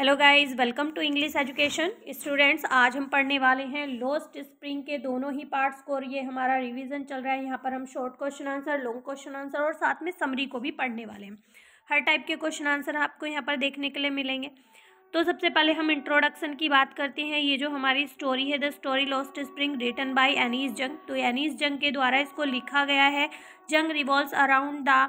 Hello guys welcome to English education students आज हम पढ़ने वाले हैं लोस्ट स्प्रिंग के दोनों ही पार्ट्स को और ये हमारा रिवीजन चल रहा है। यहाँ पर हम short question answer long question answer और साथ में समरी को भी पढ़ने वाले हैं। हर टाइप के क्वेश्चन आंसर आपको यहाँ पर देखने के लिए मिलेंगे। तो सबसे पहले हम इंट्रोडक्शन की बात करते हैं। ये जो हमारी स्टोरी है the story Lost Spring written by Anees Jung तो एनीस जंग के द्वारा इसको लिखा गया है। Jung revolve around the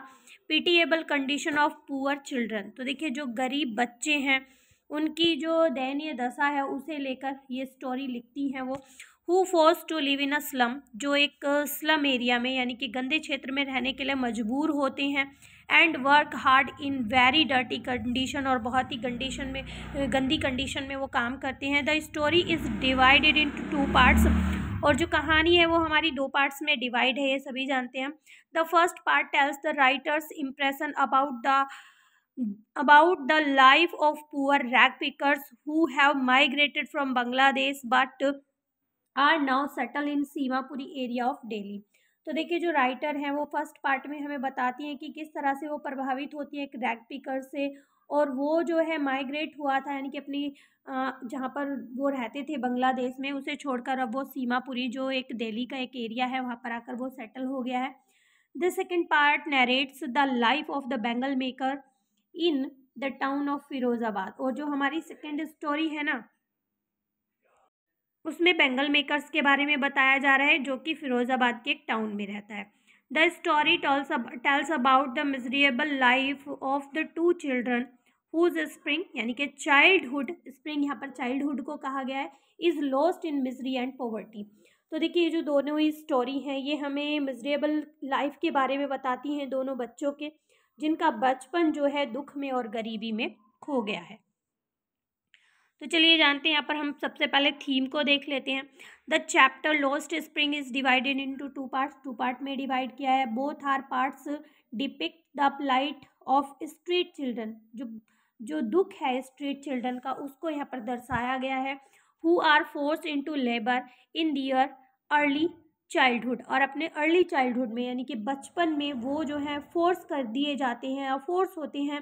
pitiable condition of poor children तो देखिए, जो गरीब बच्चे हैं उनकी जो दयनीय दशा है, उसे लेकर ये स्टोरी लिखती हैं वो। Who force to live in a slum जो एक स्लम एरिया में, यानी कि गंदे क्षेत्र में रहने के लिए मजबूर होते हैं and work hard in very dirty condition और बहुत ही कंडीशन में, गंदी कंडीशन में वो काम करते हैं। The story is divided in two parts और जो कहानी है वो हमारी दो पार्ट्स में डिवाइड है, ये सभी जानते हैं। The first part tells the writer's impression about the about the life of poor rag pickers who have migrated from Bangladesh but are now settled in Seemapuri area of Delhi तो देखिए, जो writer हैं, वो first part में हमें बताती हैं कि किस तरह से वो प्रभावित होती है एक रैग पिकर से और वो जो है माइग्रेट हुआ था, यानी कि अपनी जहाँ पर वो रहते थे बांग्लादेश में, उसे छोड़कर अब वो सीमापुरी जो एक दिल्ली का एक एरिया है, वहाँ पर आकर वो सेटल हो गया है। The second part narrates the life of the bangle maker in the town of Firozabad. और जो हमारी सेकेंड स्टोरी है ना, उसमें बेंगल मेकर्स के बारे में बताया जा रहा है, जो कि फिरोज़ाबाद के एक टाउन में रहता है। The story tells about the miserable life of the two children whose spring यानी कि चाइल्डहुड स्प्रिंग यहाँ पर चाइल्डहुड को कहा गया है is lost in misery and poverty तो देखिए, ये जो दोनों ही स्टोरी हैं, ये हमें मिजरेबल लाइफ के बारे में बताती हैं दोनों बच्चों के। जिनका बचपन जो है दुख में और गरीबी में खो गया है। तो चलिए जानते हैं, यहाँ पर हम सबसे पहले थीम को देख लेते हैं। The chapter lost spring is divided into two parts two part में डिवाइड किया है। Both are parts depict the plight of street children जो जो दुख है स्ट्रीट चिल्ड्रन का, उसको यहाँ पर दर्शाया गया है। Who are force into labour in their early childhood और अपने अर्ली चाइल्डहुड में, यानी कि बचपन में वो जो है फोर्स कर दिए जाते हैं और फोर्स होते हैं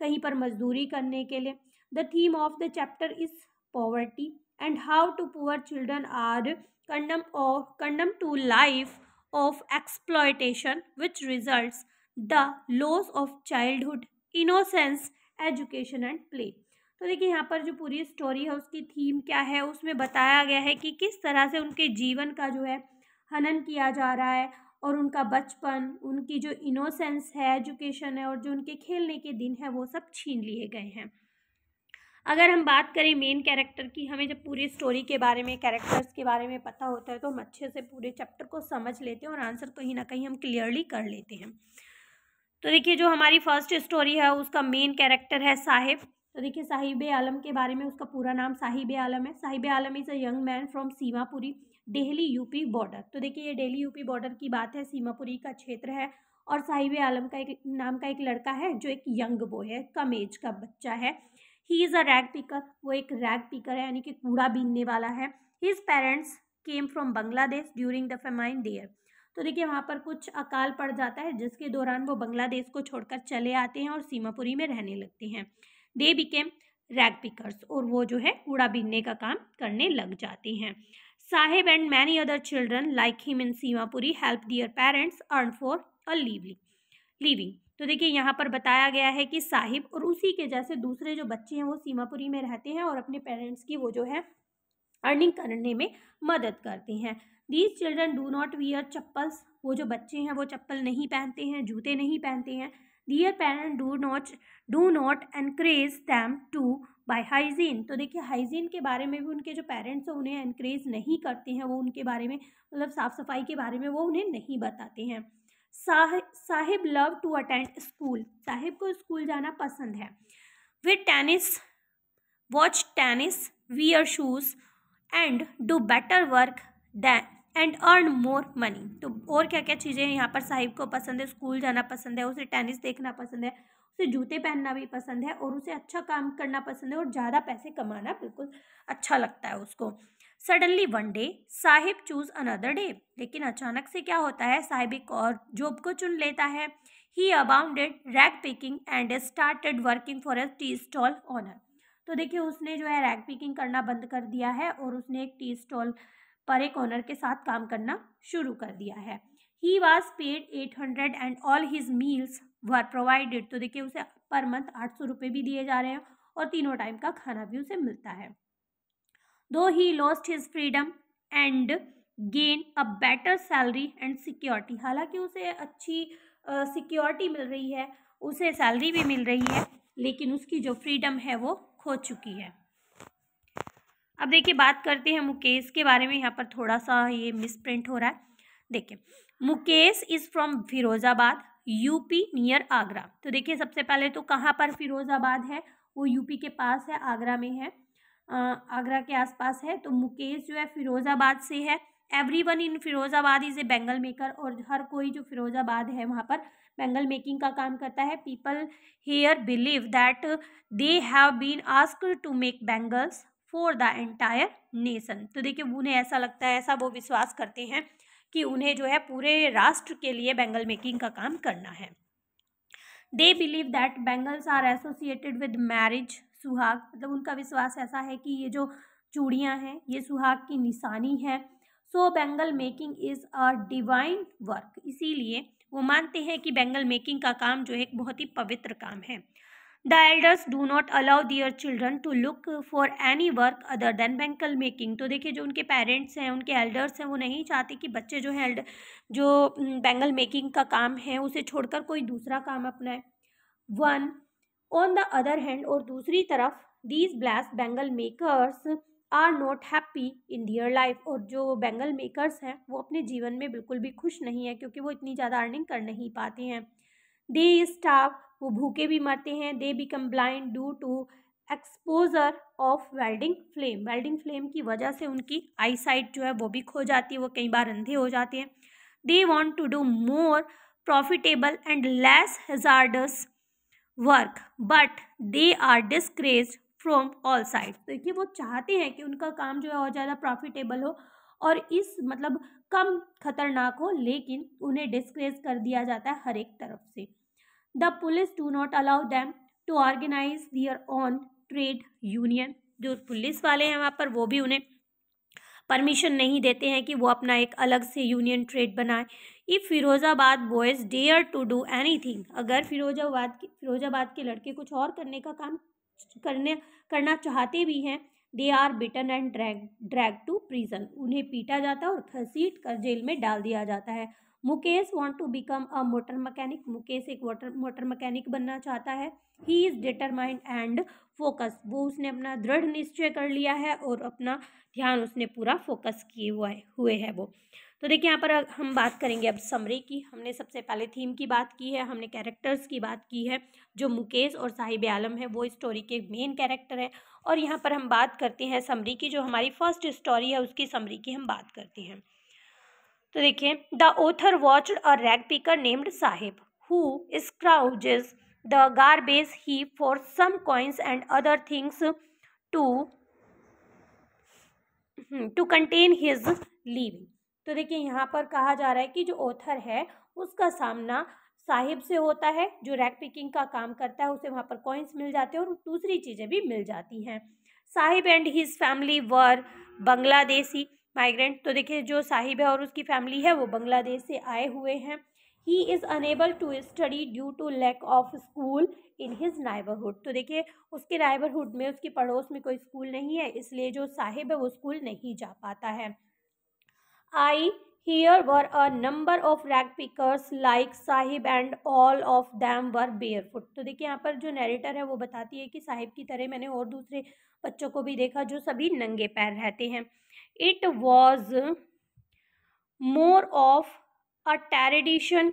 कहीं पर मजदूरी करने के लिए। The theme of the chapter is poverty and how to poor children are condemn of condemn to life of exploitation which result the loss of childhood innocence education and play तो देखिए, यहाँ पर जो पूरी स्टोरी है, उसकी theme क्या है, उसमें बताया गया है कि किस तरह से उनके जीवन का जो है हनन किया जा रहा है और उनका बचपन, उनकी जो इनोसेंस है एजुकेशन है और जो उनके खेलने के दिन है, वो सब छीन लिए गए हैं। अगर हम बात करें मेन कैरेक्टर की, हमें जब पूरी स्टोरी के बारे में कैरेक्टर्स के बारे में पता होता है तो हम अच्छे से पूरे चैप्टर को समझ लेते हैं और आंसर कहीं ना कहीं हम क्लियरली कर लेते हैं। तो देखिए, जो हमारी फ़र्स्ट स्टोरी है, उसका मेन कैरेक्टर है साहिब। तो देखिए, साहिब आलम के बारे में, उसका पूरा नाम साहिब आलम है। Sahib Alam is a young man from Seemapuri. Delhi UP border. तो देखिए, ये डेली यूपी बॉर्डर की बात है, सीमापुरी का क्षेत्र है और साहिब आलम का एक, नाम का एक लड़का है जो एक यंग बॉय है, कम एज का बच्चा है। He is a rag picker वो एक रैग पिकर है, यानी कि कूड़ा बीनने वाला है। His parents came from Bangladesh during the famine there तो देखिए, वहाँ पर कुछ अकाल पड़ जाता है, जिसके दौरान वो बांग्लादेश को छोड़कर चले आते हैं और सीमापुरी में रहने लगते हैं। दे बिकेम रैग पिकर्स और वो जो है कूड़ा बीनने का काम करने लग जाते हैं। Sahib and many other children, like him in Simapuri, help their parents earn for a living. तो देखिए, यहाँ पर बताया गया है कि साहिब और उसी के जैसे दूसरे जो बच्चे हैं, वो सीमापुरी में रहते हैं और अपने पेरेंट्स की वो जो है अर्निंग करने में मदद करते हैं। These children do not wear chappals. वो जो बच्चे हैं, वो चप्पल नहीं पहनते हैं, जूते नहीं पहनते हैं। Their parent do not do not encourage them to buy hygiene तो देखिए हाइजीन के बारे में भी उनके जो पेरेंट्स हैं, उन्हें एनकरेज नहीं करते हैं, वो उनके बारे में मतलब साफ़ सफ़ाई के बारे में वो उन्हें नहीं बताते हैं। Sahib love to attend school Sahib को स्कूल जाना पसंद है। With tennis watch tennis wear shoes and do better work than and earn more money तो और क्या क्या चीज़ें यहाँ पर साहिब को पसंद है? स्कूल जाना पसंद है, उसे टेनिस देखना पसंद है। उसे जूते पहनना भी पसंद है और उसे अच्छा काम करना पसंद है और ज़्यादा पैसे कमाना बिल्कुल अच्छा लगता है उसको। Suddenly one day Sahib choose another day लेकिन अचानक से क्या होता है, साहिब एक और जॉब को चुन लेता है। He abandoned rag picking and started working for a tea stall owner तो देखिए, उसने जो है रैग पिकिंग करना बंद कर दिया है और उसने एक टी स्टॉल पर एक ऑनर के साथ काम करना शुरू कर दिया है। He was paid eight hundred and all his meals were provided तो देखिए उसे पर मंथ आठ सौ रुपये भी दिए जा रहे हैं और तीनों टाइम का खाना भी उसे मिलता है। Though he lost his freedom and gain a better salary and security हालाँकि उसे अच्छी सिक्योरिटी uh, मिल रही है उसे सैलरी भी मिल रही है लेकिन उसकी जो फ्रीडम है वो खो चुकी है। अब देखिए बात करते हैं मुकेश के बारे में यहाँ पर थोड़ा सा ये मिस प्रिंट हो रहा है। देखिए Mukesh is from Firozabad UP near Agra. तो देखिए, सबसे पहले तो कहाँ पर फिरोज़ाबाद है? वो यूपी के पास है, आगरा में है। आगरा के आसपास है तो मुकेश जो है फिरोज़ाबाद से है। Every one in Firozabad is a bangle maker और हर कोई जो फिरोज़ाबाद है, वहाँ पर बेंगल मेकिंग का काम करता है। People here believe that they have been asked to make bangles for the entire nation. तो देखिए, उन्हें ऐसा लगता है, ऐसा वो विश्वास करते हैं। कि उन्हें जो है पूरे राष्ट्र के लिए बैंगल मेकिंग का काम करना है। They believe that bangles are associated with marriage सुहाग मतलब उनका विश्वास ऐसा है कि ये जो चूड़ियाँ हैं, ये सुहाग की निशानी है। So bangle making is a divine work इसीलिए वो मानते हैं कि बेंगल मेकिंग का काम जो है एक बहुत ही पवित्र काम है। The elders do not allow their children to look for any work other than bangle making तो देखिए, जो उनके पेरेंट्स हैं, उनके एल्डर्स हैं, वो नहीं चाहते कि बच्चे जो हैं जो बैंगल मेकिंग का काम है, उसे छोड़कर कोई दूसरा काम अपनाए। One on the other hand और दूसरी तरफ़ these bless bangle makers are not happy in their life और जो बैंगल मेकर्स हैं, वो अपने जीवन में बिल्कुल भी खुश नहीं है, क्योंकि वो इतनी ज़्यादा अर्निंग कर नहीं पाते हैं। दे स्टाफ वो भूखे भी मरते हैं they become blind due to exposure of welding flame welding flame की वजह से उनकी आई साइट जो है वो भी खो जाती है, वो कई बार अंधे हो जाते हैं। They want to do more profitable and less hazardous work but they are discourage from all side देखिए, वो चाहते हैं कि उनका काम जो है और ज़्यादा प्रॉफिटेबल हो और इस मतलब कम खतरनाक हो, लेकिन उन्हें डिस्क्रेज कर दिया जाता है हर एक तरफ़ से। The police do not allow them to organise their own trade union जो पुलिस वाले हैं वहाँ पर, वो भी उन्हें परमिशन नहीं देते हैं कि वो अपना एक अलग से यूनियन ट्रेड बनाए। If Firozabad boys dare to do anything अगर फिरोज़ाबाद के फिरोज़ाबाद के लड़के कुछ और करने का काम करने, करना चाहते भी हैं they are beaten and drag drag to prison उन्हें पीटा जाता है और घसीट कर जेल में डाल दिया जाता है। Mukesh want to become a motor mechanic Mukesh एक वाटर मोटर मकैनिक बनना चाहता है। He is determined and focus वो उसने अपना दृढ़ निश्चय कर लिया है और अपना ध्यान उसने पूरा फोकस किए हुआ हुए है वो। तो देखिए, यहाँ पर हम बात करेंगे अब समरी की। हमने सबसे पहले थीम की बात की है, हमने कैरेक्टर्स की बात की है, जो मुकेश और साहिब आलम है, वो स्टोरी के मेन कैरेक्टर है। और यहाँ पर हम बात करते हैं समरी की, जो हमारी फ़र्स्ट स्टोरी है, उसकी समरी की हम बात करते हैं। तो देखिए, the author watched a rag picker named Sahib, who scrounges the garbage he for some coins and other things to to contain his living. तो देखिए, यहाँ पर कहा जा रहा है कि जो ओथर है, उसका सामना साहिब से होता है, जो रैक पिकिंग का काम करता है, उसे वहाँ पर कॉइन्स मिल जाते हैं और दूसरी चीज़ें भी मिल जाती हैं। Sahib and his family were Bangladeshi migrant तो देखिए जो साहिब है और उसकी फैमिली है, वो बांग्लादेश से आए हुए हैं। He is unable to study due to lack of school in his neighbourhood तो देखिए, उसके नाइबरहुड में, उसके पड़ोस में कोई स्कूल नहीं है, इसलिए जो साहिब है, वो स्कूल नहीं जा पाता है। I here were a number of rag pickers like Sahib and all of them were barefoot तो देखिए, यहाँ पर जो नरेटर है, वो बताती है कि साहिब की तरह मैंने और दूसरे बच्चों को भी देखा जो सभी नंगे पैर रहते हैं। It was more of a tradition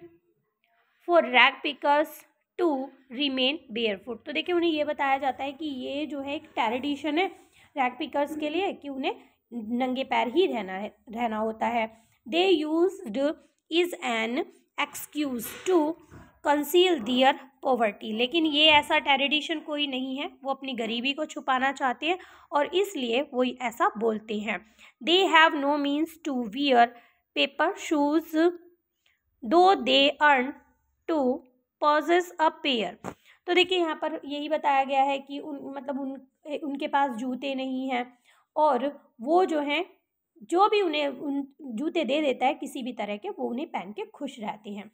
for rag pickers to remain barefoot. तो देखिए, उन्हें ये बताया जाता है कि ये जो है एक ट्रेडिशन है रैग पिकर्स के लिए कि उन्हें नंगे पैर ही रहना है, रहना होता है। They use is an excuse to conceal their poverty लेकिन ये ऐसा टेरिडिशन कोई नहीं है, वो अपनी गरीबी को छुपाना चाहते हैं और इसलिए वो ऐसा बोलते हैं। They have no means to wear paper shoes though they earn to possess a pair तो देखिए यहाँ पर यही बताया गया है कि उन मतलब उन, उनके पास जूते नहीं हैं और वो जो हैं, जो भी उन्हें उन, जूते दे देता है किसी भी तरह के, वो उन्हें पहन के खुश रहते हैं।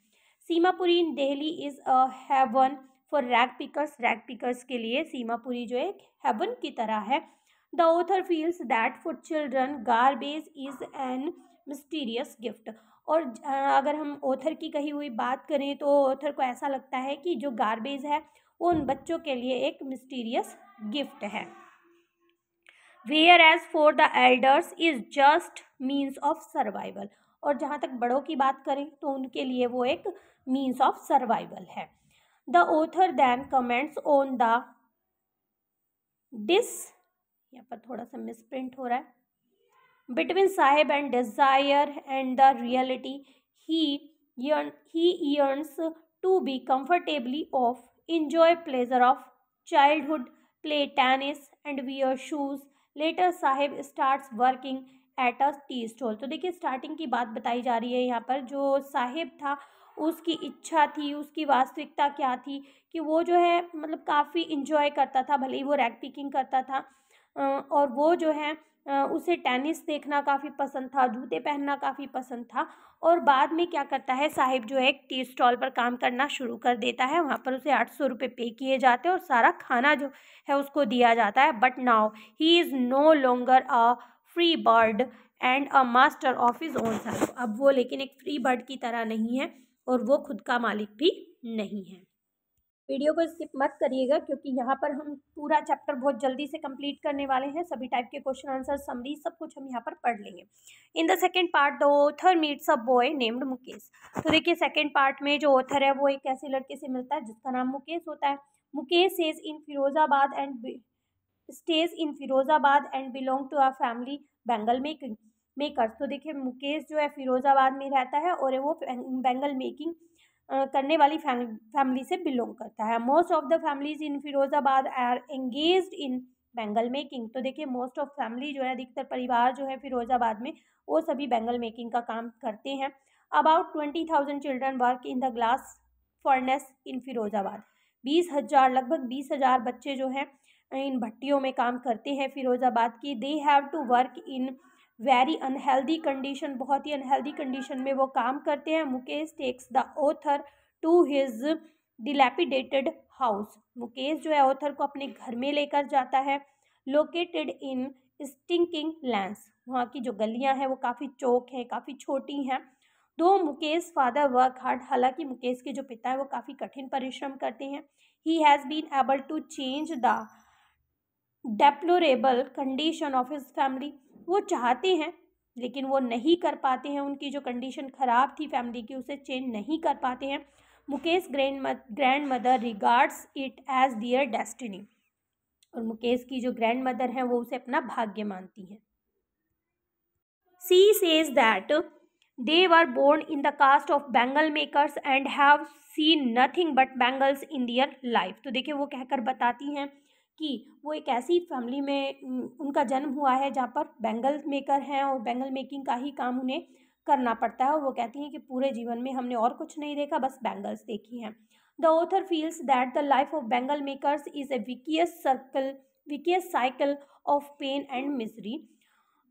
Seemapuri in Delhi is a haven for rag pickers. Rag pickers के लिए सीमापुरी जो एक हेवन की तरह है। The author feels that for children garbage is an mysterious gift. और अगर हम ऑथर की कही हुई बात करें तो ऑथर को ऐसा लगता है कि जो गार्बेज है, वो उन बच्चों के लिए एक मिस्टीरियस गिफ्ट है। Whereas for the elders is just means of survival. और जहाँ तक बड़ों की बात करें तो उनके लिए वो एक मीन्स ऑफ़ सर्वाइवल है। The author then comments on the dis यहाँ पर थोड़ा सा मिसप्रिंट हो रहा है। Between Saheb and desire and the reality he he yearns to be comfortably off enjoy pleasure of childhood, play tennis and wear shoes. Later Saheb starts working at a tea stall तो देखिए starting की बात बताई जा रही है यहाँ पर जो साहेब था उसकी इच्छा थी, उसकी वास्तविकता क्या थी कि वो जो है मतलब काफ़ी इन्जॉय करता था, भले ही वो रैग पिकिंग करता था। और वो जो है उसे टेनिस देखना काफ़ी पसंद था, जूते पहनना काफ़ी पसंद था और बाद में क्या करता है, साहिब जो है एक टी स्टॉल पर काम करना शुरू कर देता है। वहाँ पर उसे आठ सौ रुपये पे किए जाते हैं और सारा खाना जो है उसको दिया जाता है। But now he is no longer a free bird and a master of his own self अब वो लेकिन एक फ्री बर्ड की तरह नहीं है। और वो खुद का मालिक भी नहीं है। वीडियो को स्किप मत करिएगा क्योंकि यहाँ पर हम पूरा चैप्टर बहुत जल्दी से कंप्लीट करने वाले हैं। सभी टाइप के क्वेश्चन आंसर, समरी, सब कुछ हम यहाँ पर पढ़ लेंगे। In the second part, the author meets a boy named Mukesh. तो देखिए, सेकेंड पार्ट में जो ऑथर है, वो एक ऐसे लड़के से मिलता है जिसका नाम मुकेश होता है। Mukesh says in Firozabad and stays in Firozabad and belong to a family bangle making makers तो देखिए, मुकेश जो है, फिरोजाबाद में रहता है और वो बेंगल मेकिंग करने वाली फैमिली से बिलोंग करता है। Most of the families in Firozabad are engage in bangle making तो देखिए मोस्ट ऑफ़ फैमिली जो है, अधिकतर परिवार जो है, फिरोज़ाबाद में, वो सभी बेंगल मेकिंग का काम करते हैं। About twenty thousand children work in the glass furnace in Firozabad. बीस हज़ार, लगभग बीस हज़ार बच्चे जो हैं, इन भट्टियों में काम करते हैं फिरोज़ाबाद की। They have to work in very unhealthy condition बहुत ही अनहेल्दी कंडीशन में वो काम करते हैं। Mukesh takes the author to his dilapidated house Mukesh जो है ऑथर को अपने घर में लेकर जाता है। लोकेटेड इन स्टिंकिंग लैंड्स वहाँ की जो गलियाँ हैं, वो काफ़ी चौक हैं, काफ़ी छोटी हैं। दो, मुकेश फादर वर्क हार्ड हालाँकि मुकेश के जो पिता है, वो काफ़ी कठिन परिश्रम करते हैं। He has been able to change the deplorable condition of his family वो चाहते हैं, लेकिन वो नहीं कर पाते हैं, उनकी जो कंडीशन ख़राब थी फैमिली की, उसे चेंज नहीं कर पाते हैं। Mukesh grand grandmother regards it as their destiny और मुकेश की जो ग्रैंड मदर हैं, वो उसे अपना भाग्य मानती हैं। She says that they were born in the caste of bangle makers and have seen nothing but bangles in their life तो देखिए, वो कहकर बताती हैं कि वो एक ऐसी फैमिली में उनका जन्म हुआ है जहाँ पर बैंगल मेकर हैं और बैंगल मेकिंग का ही काम उन्हें करना पड़ता है और वो कहती हैं कि पूरे जीवन में हमने और कुछ नहीं देखा, बस बैंगल्स देखी हैं। The author feels that the life of bangle makers is a vicious circle vicious cycle of pain and misery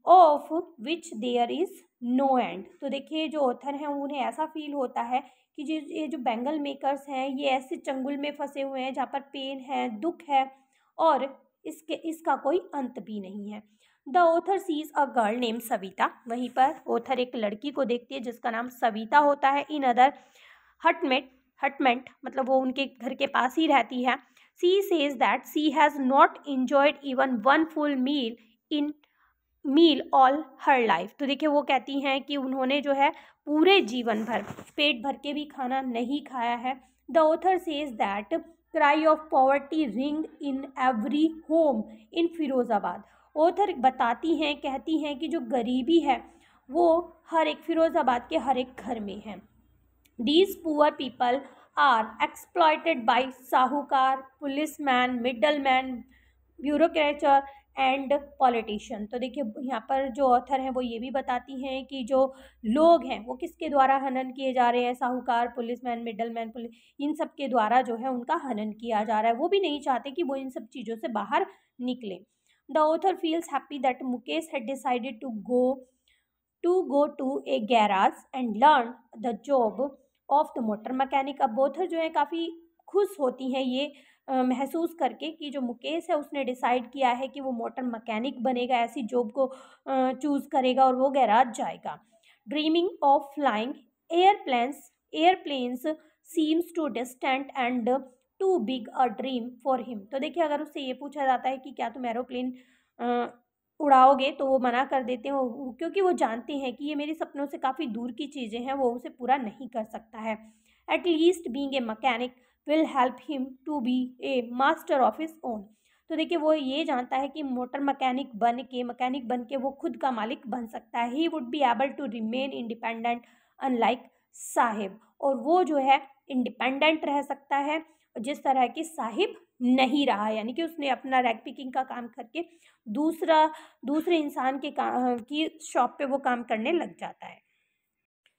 of which there is no end तो देखिए, जो ऑथर हैं, उन्हें ऐसा फील होता है कि जो ये जो बैंगल मेकर्स हैं, ये ऐसे चंगुल में फंसे हुए हैं जहाँ पर पेन है, दुख है और इसके, इसका कोई अंत भी नहीं है। The author sees a girl name Savita वहीं पर ऑथर एक लड़की को देखती है जिसका नाम सविता होता है। इन अदर हटमेट हटमेंट मतलब वो उनके घर के पास ही रहती है। She says that she has not enjoyed even one full meal in meal all her life तो देखिए वो कहती हैं कि उन्होंने जो है पूरे जीवन भर, पेट भर के भी खाना नहीं खाया है। The author says that cry of poverty ring in every home in Firozabad author बताती हैं, कहती हैं कि जो गरीबी है, वो हर एक फिरोज़ाबाद के हर एक घर में है। These poor people are exploited by sahukar policeman middleman bureaucrats and politician. तो देखिए, यहाँ पर जो ऑथर हैं, वो ये भी बताती हैं कि जो लोग हैं, वो किसके द्वारा हनन किए जा रहे हैं? साहूकार, पुलिसमैन, मिडलमैन पुलिस इन सब के द्वारा जो है उनका हनन किया जा रहा है। वो भी नहीं चाहते कि वो इन सब चीज़ों से बाहर निकले। The author feels happy that Mukesh had decided to go to go to a garage and learn the job of the motor mechanic. अब ऑथर जो है, काफ़ी खुश होती हैं ये महसूस करके कि जो मुकेश है उसने डिसाइड किया है कि वो मोटर मकैनिक बनेगा, ऐसी जॉब को चूज़ करेगा और वो गैराज जाएगा। Dreaming of flying aeroplanes aeroplanes seems too distant and too big a dream for him तो देखिए, अगर उससे ये पूछा जाता है कि क्या तुम एरोप्लेन उड़ाओगे तो वो मना कर देते हैं, क्योंकि वो जानते हैं कि ये मेरे सपनों से काफ़ी दूर की चीज़ें हैं, वो उसे पूरा नहीं कर सकता है। At least being a mechanic will help him to be a master of his own तो देखिए, वो ये जानता है कि मोटर मैकेनिक बन के मैकेनिक बन के वो खुद का मालिक बन सकता है। He would be able to remain independent unlike Sahib. और वो जो है इंडिपेंडेंट रह सकता है, जिस तरह की साहिब नहीं रहा। यानी कि उसने अपना रैग पिकिंग का काम करके दूसरा, दूसरे इंसान के का, की शॉप पे वो काम करने लग जाता है।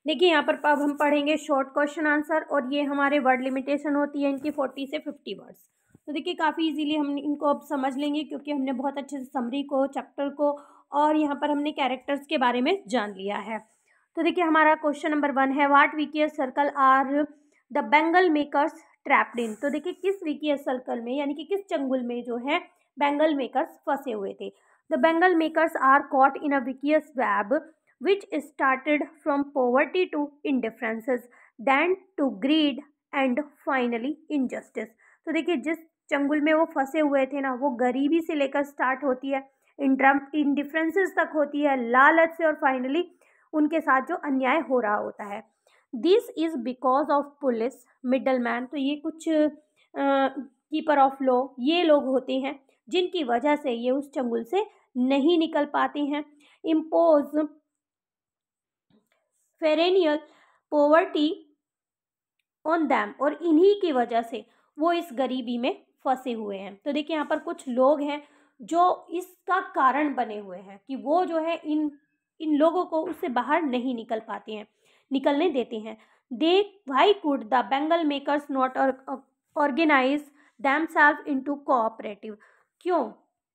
देखिए, यहाँ पर अब हम पढ़ेंगे शॉर्ट क्वेश्चन आंसर और ये हमारे वर्ड लिमिटेशन होती है इनकी फोर्टी से फिफ्टी वर्ड्स तो देखिए, काफ़ी इजीली हम इनको अब समझ लेंगे क्योंकि हमने बहुत अच्छे से समरी को चैप्टर को और यहाँ पर हमने कैरेक्टर्स के बारे में जान लिया है. तो देखिए, हमारा क्वेश्चन नंबर वन है what वीकियर circle are the bangle makers trapped in तो देखिए, किस विकीय सर्कल में, यानी कि किस चंगुल में जो है बेंगल मेकर्स फंसे हुए थे? The bangle makers are caught in a vicious web which started from poverty to indifferences, then to greed and finally injustice. तो देखिए, जिस चंगुल में वो फंसे हुए थे ना, वो गरीबी से लेकर स्टार्ट होती है इंडिफ्रेंसेस तक होती है, लालच से और फाइनली उनके साथ जो अन्याय हो रहा होता है। This is because of police middle man तो ये कुछ कीपर ऑफ़ लॉ ये लोग होते हैं, जिनकी वजह से ये उस चंगुल से नहीं निकल पाते हैं। Impose perennial poverty on them और इन्हीं की वजह से वो इस गरीबी में फंसे हुए हैं। तो देखिए यहाँ पर कुछ लोग हैं जो इसका कारण बने हुए हैं कि वो जो है इन इन लोगों को उससे बाहर नहीं निकल पाते हैं, निकलने देते हैं। They why could the bangle makers not organise them self into cooperative क्यों?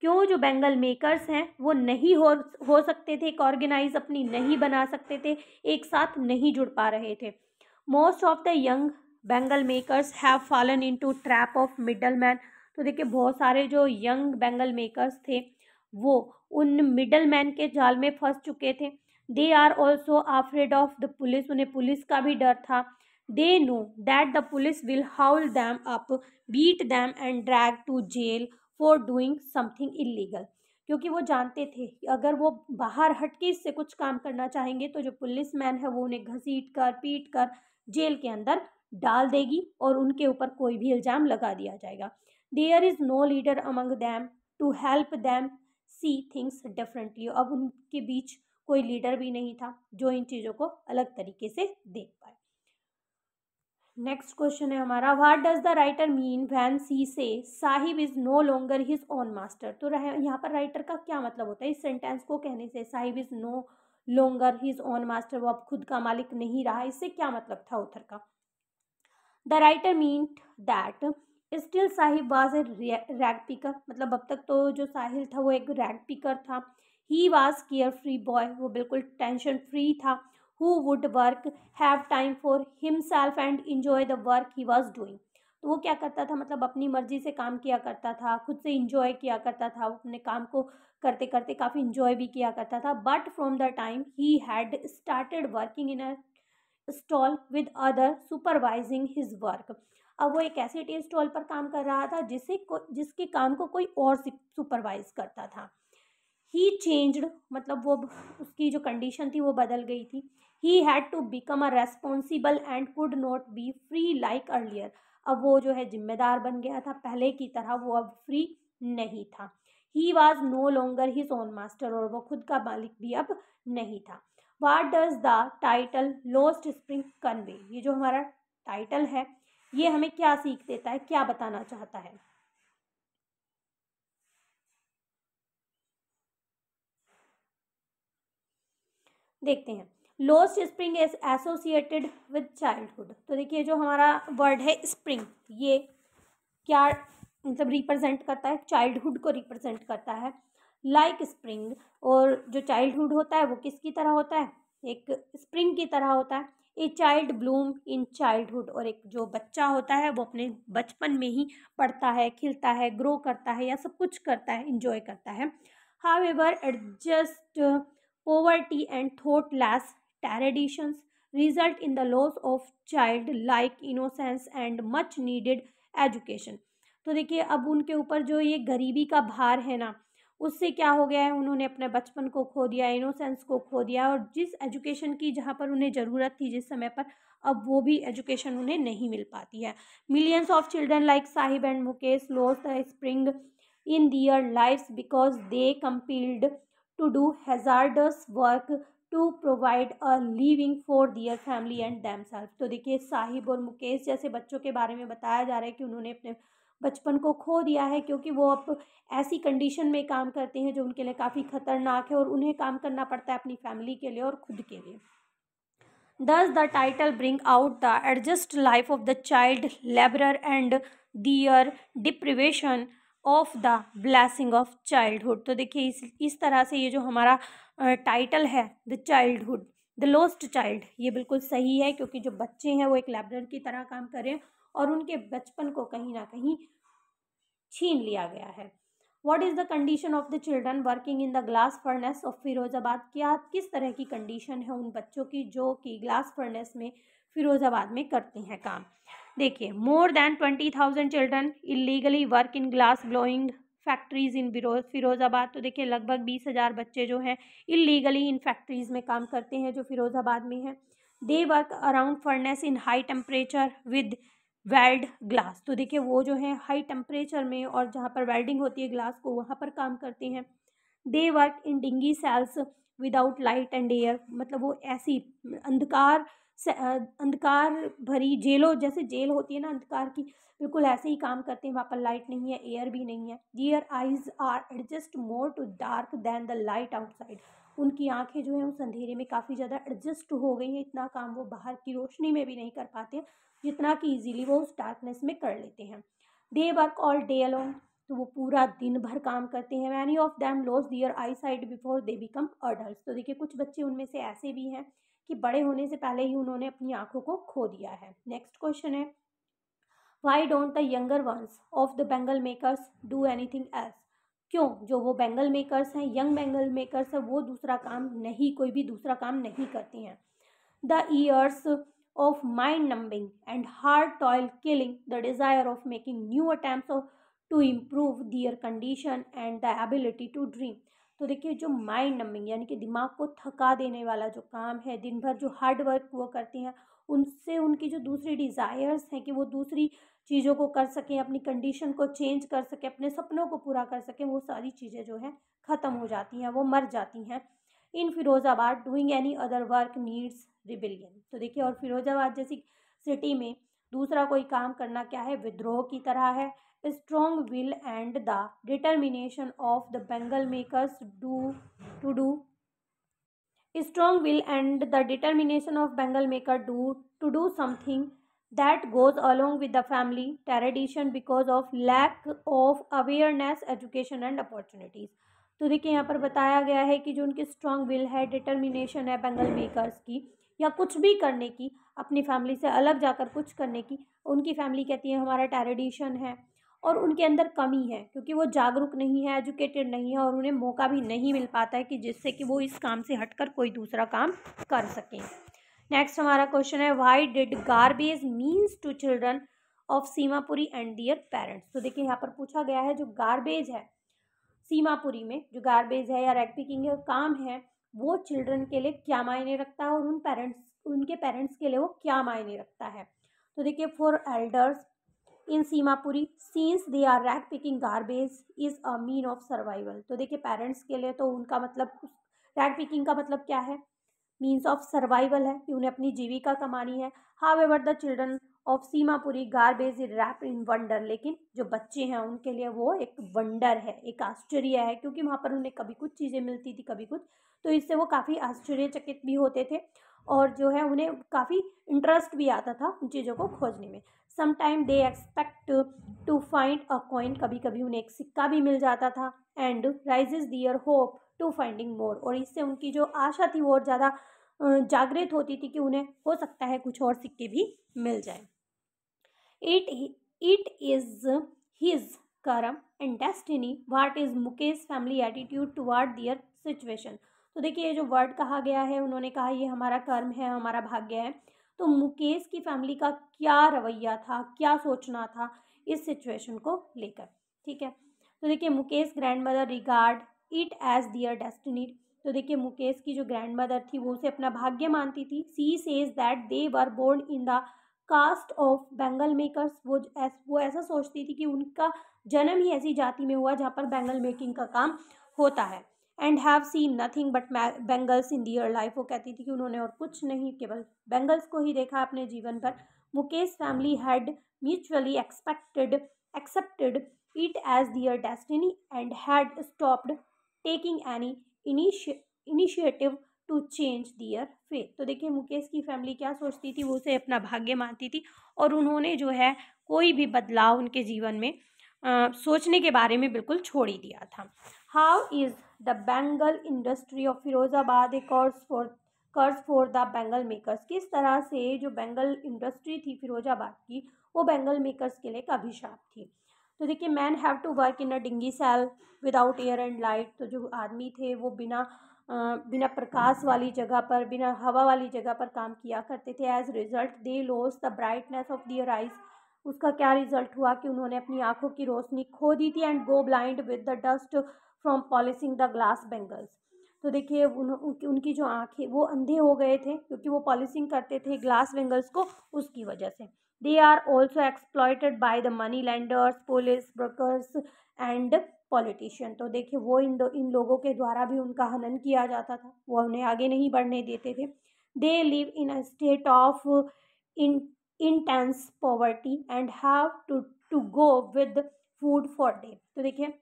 क्यों जो बेंगल मेकर्स हैं, वो नहीं हो हो सकते थे, एक ऑर्गेनाइज अपनी नहीं बना सकते थे, एक साथ नहीं जुड़ पा रहे थे। Most of the young bangle makers have fallen into trap of middle man तो देखिए, बहुत सारे जो यंग बेंगल मेकर्स थे, वो उन मिडल मैन के जाल में फंस चुके थे। They are also afraid of the police उन्हें पुलिस का भी डर था। They know that the police will haul them up beat them and drag to jail for doing something illegal क्योंकि वो जानते थे कि अगर वो बाहर हट के इससे कुछ काम करना चाहेंगे तो जो पुलिस मैन है वो उन्हें घसीट कर, पीट कर जेल के अंदर डाल देगी और उनके ऊपर कोई भी इल्ज़ाम लगा दिया जाएगा। There is no leader among them to help them see things differently अब उनके बीच कोई लीडर भी नहीं था जो इन चीज़ों को अलग तरीके से देख पाए। नेक्स्ट क्वेश्चन है हमारा what does the writer mean when she says Sahib is no longer his own master तो यहाँ पर राइटर का क्या मतलब होता है? इस सेंटेंस को कहने से Sahib is no longer his own master वो अब खुद का मालिक नहीं रहा। इससे क्या मतलब था उथर का? The writer mean that still Sahib was a rag picker मतलब अब तक तो जो साहिल था, वो एक रैग पिकर था। He was care free boy वो बिल्कुल टेंशन फ्री था। Who would work have time for himself and enjoy the work he was doing तो वो क्या करता था? मतलब अपनी मर्ज़ी से काम किया करता था, खुद से इंजॉय किया करता था अपने काम को करते करते काफ़ी इंजॉय भी किया करता था but from the time he had started working in a stall with other supervising his work अब वो एक ऐसे टी स्टॉल पर काम कर रहा था, जिसे को, जिसके काम को कोई और सुपरवाइज करता था। ही चेंज्ड मतलब वो उसकी जो कंडीशन थी वो बदल गई थी। He had to become a responsible and could not be free like earlier अब वो जो है जिम्मेदार बन गया था, पहले की तरह वो अब फ्री नहीं था। He was no longer his own master और वो खुद का मालिक भी अब नहीं था। What does the title Lost Spring convey ये जो हमारा टाइटल है, ये हमें क्या सीख देता है, क्या बताना चाहता है? देखते हैं। Lost Spring is associated with childhood तो देखिए, जो हमारा वर्ड है स्प्रिंग ये क्या मतलब रिप्रेजेंट करता है? चाइल्डहुड को रिप्रेजेंट करता है। लाइक like स्प्रिंग और जो चाइल्डहुड होता है, वो किसकी तरह होता है? एक स्प्रिंग की तरह होता है। A child bloom in childhood और एक जो बच्चा होता है, वो अपने बचपन में ही पढ़ता है, खिलता है ग्रो करता है, या सब कुछ करता है इंजॉय करता है। However abject poverty and thoughtless traditions result in the loss of child like innocence and much needed education तो देखिए, अब उनके ऊपर जो ये गरीबी का भार है ना, उससे क्या हो गया है? उन्होंने अपने बचपन को खो दिया इनोसेंस को खो दिया और जिस एजुकेशन की जहाँ पर उन्हें ज़रूरत थी जिस समय पर, अब वो भी एजुकेशन उन्हें नहीं मिल पाती है। Millions of children like Sahib and Mukesh loss the spring in their life because they compelled to do hazardous work to provide a living for their family and them तो देखिए, साहिब और मुकेश जैसे बच्चों के बारे में बताया जा रहा है कि उन्होंने अपने बचपन को खो दिया है क्योंकि वो अब ऐसी कंडीशन में काम करते हैं जो उनके लिए काफ़ी ख़तरनाक है और उन्हें काम करना पड़ता है अपनी फैमिली के लिए और खुद के लिए। Thus the title bring out the abject life of the child labourer and their deprivation of the blessing of childhood तो देखिए, इस इस तरह से ये जो हमारा टाइटल है the childhood the lost child ये बिल्कुल सही है, क्योंकि जो बच्चे हैं वो एक लेबरर की तरह काम कर रहे हैं और उनके बचपन को कहीं ना कहीं छीन लिया गया है। What is the condition of the children working in the glass furnace of Firozabad क्या, किस तरह की कंडीशन है उन बच्चों की जो कि ग्लास फर्नेस में, फिरोज़ाबाद में करते हैं काम? देखिए more than twenty thousand children illegally work in glass blowing factories in Firozabad तो देखिए, लगभग बीस हज़ार बच्चे जो हैं इलीगली इन फैक्ट्रीज़ में काम करते हैं, जो फिरोज़ाबाद में हैं। They work around furnace in high temperature with weld glass तो देखिए, वो जो है हाई टेम्परेचर में और जहाँ पर वेल्डिंग होती है ग्लास को, वहाँ पर काम करते हैं। They work in dingy cells without light and air मतलब वो ऐसी अंधकार अंधकार भरी जेलों, जैसे जेल होती है ना अंधकार की, बिल्कुल ऐसे ही काम करते हैं, वहाँ पर लाइट नहीं है, एयर भी नहीं है। Their eyes are adjust more to dark than the light outside उनकी आँखें जो है, उस अंधेरे में काफ़ी ज़्यादा एडजस्ट हो गई हैं, इतना काम वो बाहर की रोशनी में भी नहीं कर पाते हैं, जितना कि इजीली वो उस डार्कनेस में कर लेते हैं। They work all day alone तो वो पूरा दिन भर काम करते हैं। Many of them loss their eyesight before they become adult तो देखिए, कुछ बच्चे उनमें से ऐसे भी हैं कि बड़े होने से पहले ही उन्होंने अपनी आँखों को खो दिया है। नेक्स्ट क्वेश्चन है why don't the younger ones of the bangle makers do anything else क्यों? जो वो बेंगल मेकर्स हैं यंग बेंगल मेकर्स हैं वो दूसरा काम नहीं कोई भी दूसरा काम नहीं करती हैं। The years mind numbing and hard toil killing the desire of making new attempts of, to improve their condition and the ability to dream. तो देखिए जो माइंड नंबिंग यानी कि दिमाग को थका देने वाला जो काम है दिन भर जो हार्ड वर्क वो करती हैं, उनसे उनकी जो दूसरी डिज़ायर्स हैं कि वो दूसरी चीज़ों को कर सकें, अपनी कंडीशन को चेंज कर सकें, अपने सपनों को पूरा कर सकें, वो सारी चीज़ें जो हैं ख़त्म हो जाती हैं, वो मर जाती हैं। In Firozabad doing any other work needs rebellion तो देखिए और फिरोज़ाबाद जैसी सिटी में दूसरा कोई काम करना क्या है? विद्रोह की तरह है strong will and the determination of the bangle makers do to do strong will and the determination of bangle maker do to do something that goes along with the family tradition because of lack of awareness education and opportunities तो देखिए यहाँ पर बताया गया है कि जो उनकी स्ट्रॉन्ग विल है डिटर्मिनेशन है बेंगल मेकर्स की, या कुछ भी करने की, अपनी फैमिली से अलग जाकर कुछ करने की, उनकी फैमिली कहती है, हमारा ट्रेडिशन है। और उनके अंदर कमी है, क्योंकि वो जागरूक नहीं है, एजुकेटेड नहीं है और उन्हें मौका भी नहीं मिल पाता है कि जिससे कि वो इस काम से हटकर कोई दूसरा काम कर सकें। नेक्स्ट हमारा क्वेश्चन है why did garbage means to children of Seemapuri and their parents तो देखिए, यहाँ पर पूछा गया है, जो गार्बेज है सीमापुरी में, जो गार्बेज है या रेड पिकिंग काम है, वो चिल्ड्रन के लिए क्या मायने रखता है और उन पेरेंट्स उनके पेरेंट्स के लिए वो क्या मायने रखता है? तो देखिए for elders in Seemapuri since they are rag picking garbage is a mean of survival तो देखिए पेरेंट्स के लिए तो उनका मतलब रैक पिकिंग का मतलब क्या है? मीन्स ऑफ़ सर्वाइवल है कि उन्हें अपनी जीविका कमानी है। However the children of Seemapuri garbage wrap in wonder लेकिन जो बच्चे हैं उनके लिए वो एक वंडर है, एक आश्चर्य है, क्योंकि वहाँ पर उन्हें कभी कुछ चीज़ें मिलती थी, कभी कुछ। तो इससे वो काफ़ी आश्चर्यचकित भी होते थे और जो है उन्हें काफ़ी इंटरेस्ट भी आता था उन चीज़ों को खोजने में। Sometime they expect to find a coin कभी कभी उन्हें एक सिक्का भी मिल जाता था and raises their hope to finding more और इससे उनकी जो आशा थी वो और ज़्यादा जागृत होती थी कि उन्हें हो सकता है कुछ और सिक्के भी मिल जाए। It it is his karam and destiny what is Mukesh family attitude toward their situation तो देखिए ये जो वर्ड कहा गया है, उन्होंने कहा, ये हमारा कर्म है, हमारा भाग्य है। तो मुकेश की फैमिली का क्या रवैया था क्या सोचना था इस सिचुएशन को लेकर ठीक है? तो देखिए Mukesh grandmother regard it as their destiny तो देखिए मुकेश की जो ग्रैंड मदर थी वो उसे अपना भाग्य मानती थी। She says that they were born in the caste of bangle makers वो ऐस, वो ऐसा सोचती थी कि उनका जन्म ही ऐसी जाति में हुआ जहाँ पर बेंगल मेकिंग का काम होता है। And have seen nothing but bangles in their life वो कहती थी कि उन्होंने और कुछ नहीं केवल बेंगल्स को ही देखा अपने जीवन पर। Mukesh family had mutually expected accepted it as their destiny and had stopped taking any initiative to change their faith तो देखिए मुकेश की फैमिली क्या सोचती थी? वो उसे अपना भाग्य मानती थी और उन्होंने जो है कोई भी बदलाव उनके जीवन में आ, सोचने के बारे में बिल्कुल छोड़ ही दिया था। How is the bangle industry of Firozabad a curse for curse for the bangle makers किस तरह से जो बेंगल इंडस्ट्री थी फिरोज़ाबाद की, वो बेंगल मेकर्स के लिए एक अभिशाप थी? तो देखिए man have to work in a dingy cell without air and light तो जो आदमी थे, वो बिना बिना प्रकाश वाली जगह पर, बिना हवा वाली जगह पर काम किया करते थे. As result they loss the brightness of their eyes उसका क्या रिज़ल्ट हुआ कि उन्होंने अपनी आँखों की रोशनी खो दी थी and go blind with the dust from polishing the glass bangles तो देखिए उन, उनकी उनकी जो आँखें वो अंधे हो गए थे क्योंकि वो पॉलिशिंग करते थे ग्लास बेंगल्स को उसकी वजह से। They are also exploited by the money lenders police brokers and politician तो देखिए वो इन दो इन लोगों के द्वारा भी उनका हनन किया जाता था। वो उन्हें आगे नहीं बढ़ने देते थे। They live in a state of in intense poverty and have to to go with food for day तो देखिए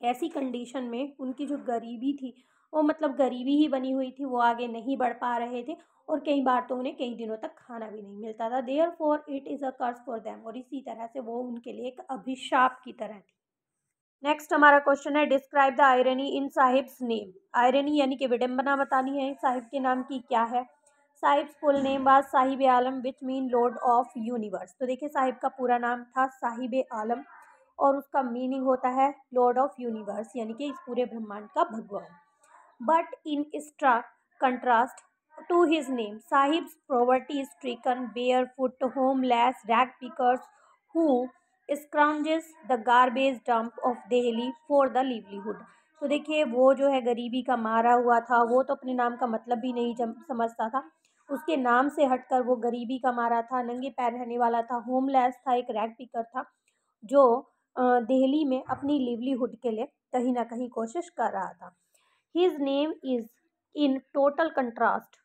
ऐसी कंडीशन में उनकी जो गरीबी थी, वो मतलब गरीबी ही बनी हुई थी, वो आगे नहीं बढ़ पा रहे थे और कई बार तो उन्हें कई दिनों तक खाना भी नहीं मिलता था। Therefore it is a curse for them और इसी तरह से वो उनके लिए एक अभिशाप की तरह थी। नेक्स्ट हमारा क्वेश्चन है describe the irony in Sahib's name. Irony यानी कि विडम्बना बतानी है, साहिब के नाम की क्या है? Sahib full name was Sahib Alam which mean lord of universe तो देखिए, साहिब का पूरा नाम था साहिब आलम। और उसका मीनिंग होता है लॉर्ड ऑफ़ यूनिवर्स, यानी कि इस पूरे ब्रह्मांड का भगवान। But in stark contrast to his name, Sahib's, poverty stricken bare foot homeless rag pickers who scrounges the garbage dump of Delhi for the livelihood तो देखिए, वो जो है गरीबी का मारा हुआ था, वो तो अपने नाम का मतलब भी नहीं समझता था। उसके नाम से हटकर वो गरीबी का मारा था, नंगे पैर रहने वाला था होमलेस था, एक रैग पिकर था, जो दिल्ली में अपनी लिवलीहुड के लिए कहीं ना कहीं कोशिश कर रहा था। His name is in total contrast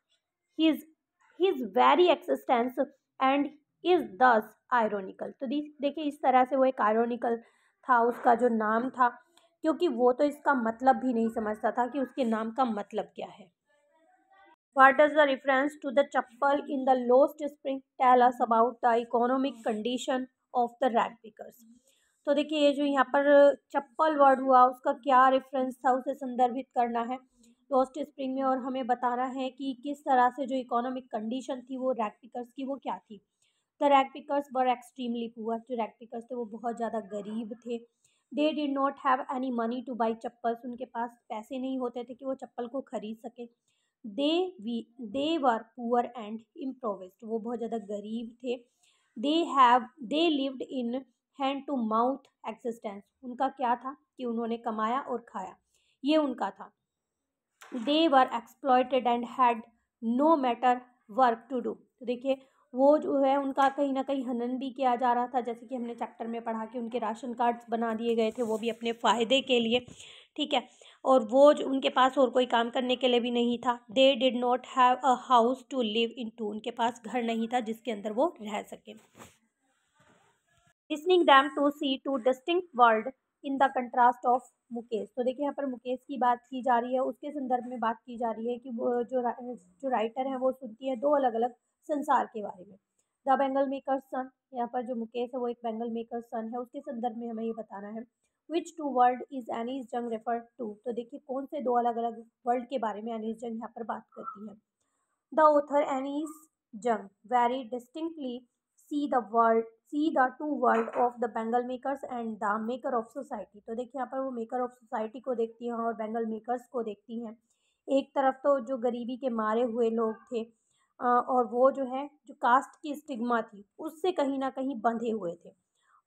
his his very existence and is thus ironical तो देखिए इस तरह से वो एक आयरोनिकल था, उसका जो नाम था, क्योंकि वो तो इसका मतलब भी नहीं समझता था कि उसके नाम का मतलब क्या है। What does the reference to the chappal in the Lost Spring us about the economic condition of the rag pickers तो देखिए, ये जो यहाँ पर चप्पल वर्ड हुआ, उसका क्या रेफरेंस था, उसे संदर्भित करना है। लोस्ट स्प्रिंग में और हमें बताना है कि किस तरह से जो इकोनॉमिक कंडीशन थी, वो रैग पिकर्स की, वो क्या थी? The rag pickers were extremely poor जो रैग पिकर्स थे, वो बहुत ज़्यादा गरीब थे। They did not have any money to buy chappals उनके पास पैसे नहीं होते थे कि वो चप्पल को खरीद सके। They we they were poor and improvised वो बहुत ज़्यादा गरीब थे। They have they lived in hand to mouth existence उनका क्या था कि उन्होंने कमाया और खाया, ये उनका था। They were exploited and had no matter work to do तो देखिए, वो जो है, उनका कहीं ना कहीं हनन भी किया जा रहा था, जैसे कि हमने चैप्टर में पढ़ा कि उनके राशन कार्ड्स बना दिए गए थे, वो भी अपने फ़ायदे के लिए, ठीक है? और वो जो, उनके पास और कोई काम करने के लिए भी नहीं था। They did not have a house to live in to उनके पास घर नहीं था जिसके अंदर वो रह सके। Listening them to see two distinct world in the contrast of Mukesh तो देखिए यहाँ पर मुकेश की बात की जा रही है, उसके संदर्भ में बात की जा रही है कि वो जो जो राइटर हैं वो सुनती है दो अलग अलग संसार के बारे में। द बेंगल मेकर सन यहाँ पर जो मुकेश है वो एक बेंगल मेकर सन है, उसके संदर्भ में हमें ये बताना है which two world is Anees Jung refer to तो देखिए कौन से दो अलग अलग वर्ल्ड के बारे में एनीज जंग यहाँ पर बात करती है। The author Anees Jung very distinctly see the world see the two world of the bangle makers and the maker of society तो देखिए यहाँ पर वो मेकर ऑफ़ सोसाइटी को देखती हैं और बेंगल मेकर्स को देखती हैं। एक तरफ़ तो जो गरीबी के मारे हुए लोग थे और वो जो है, जो कास्ट की स्टिग्मा थी, उससे कहीं ना कहीं बंधे हुए थे।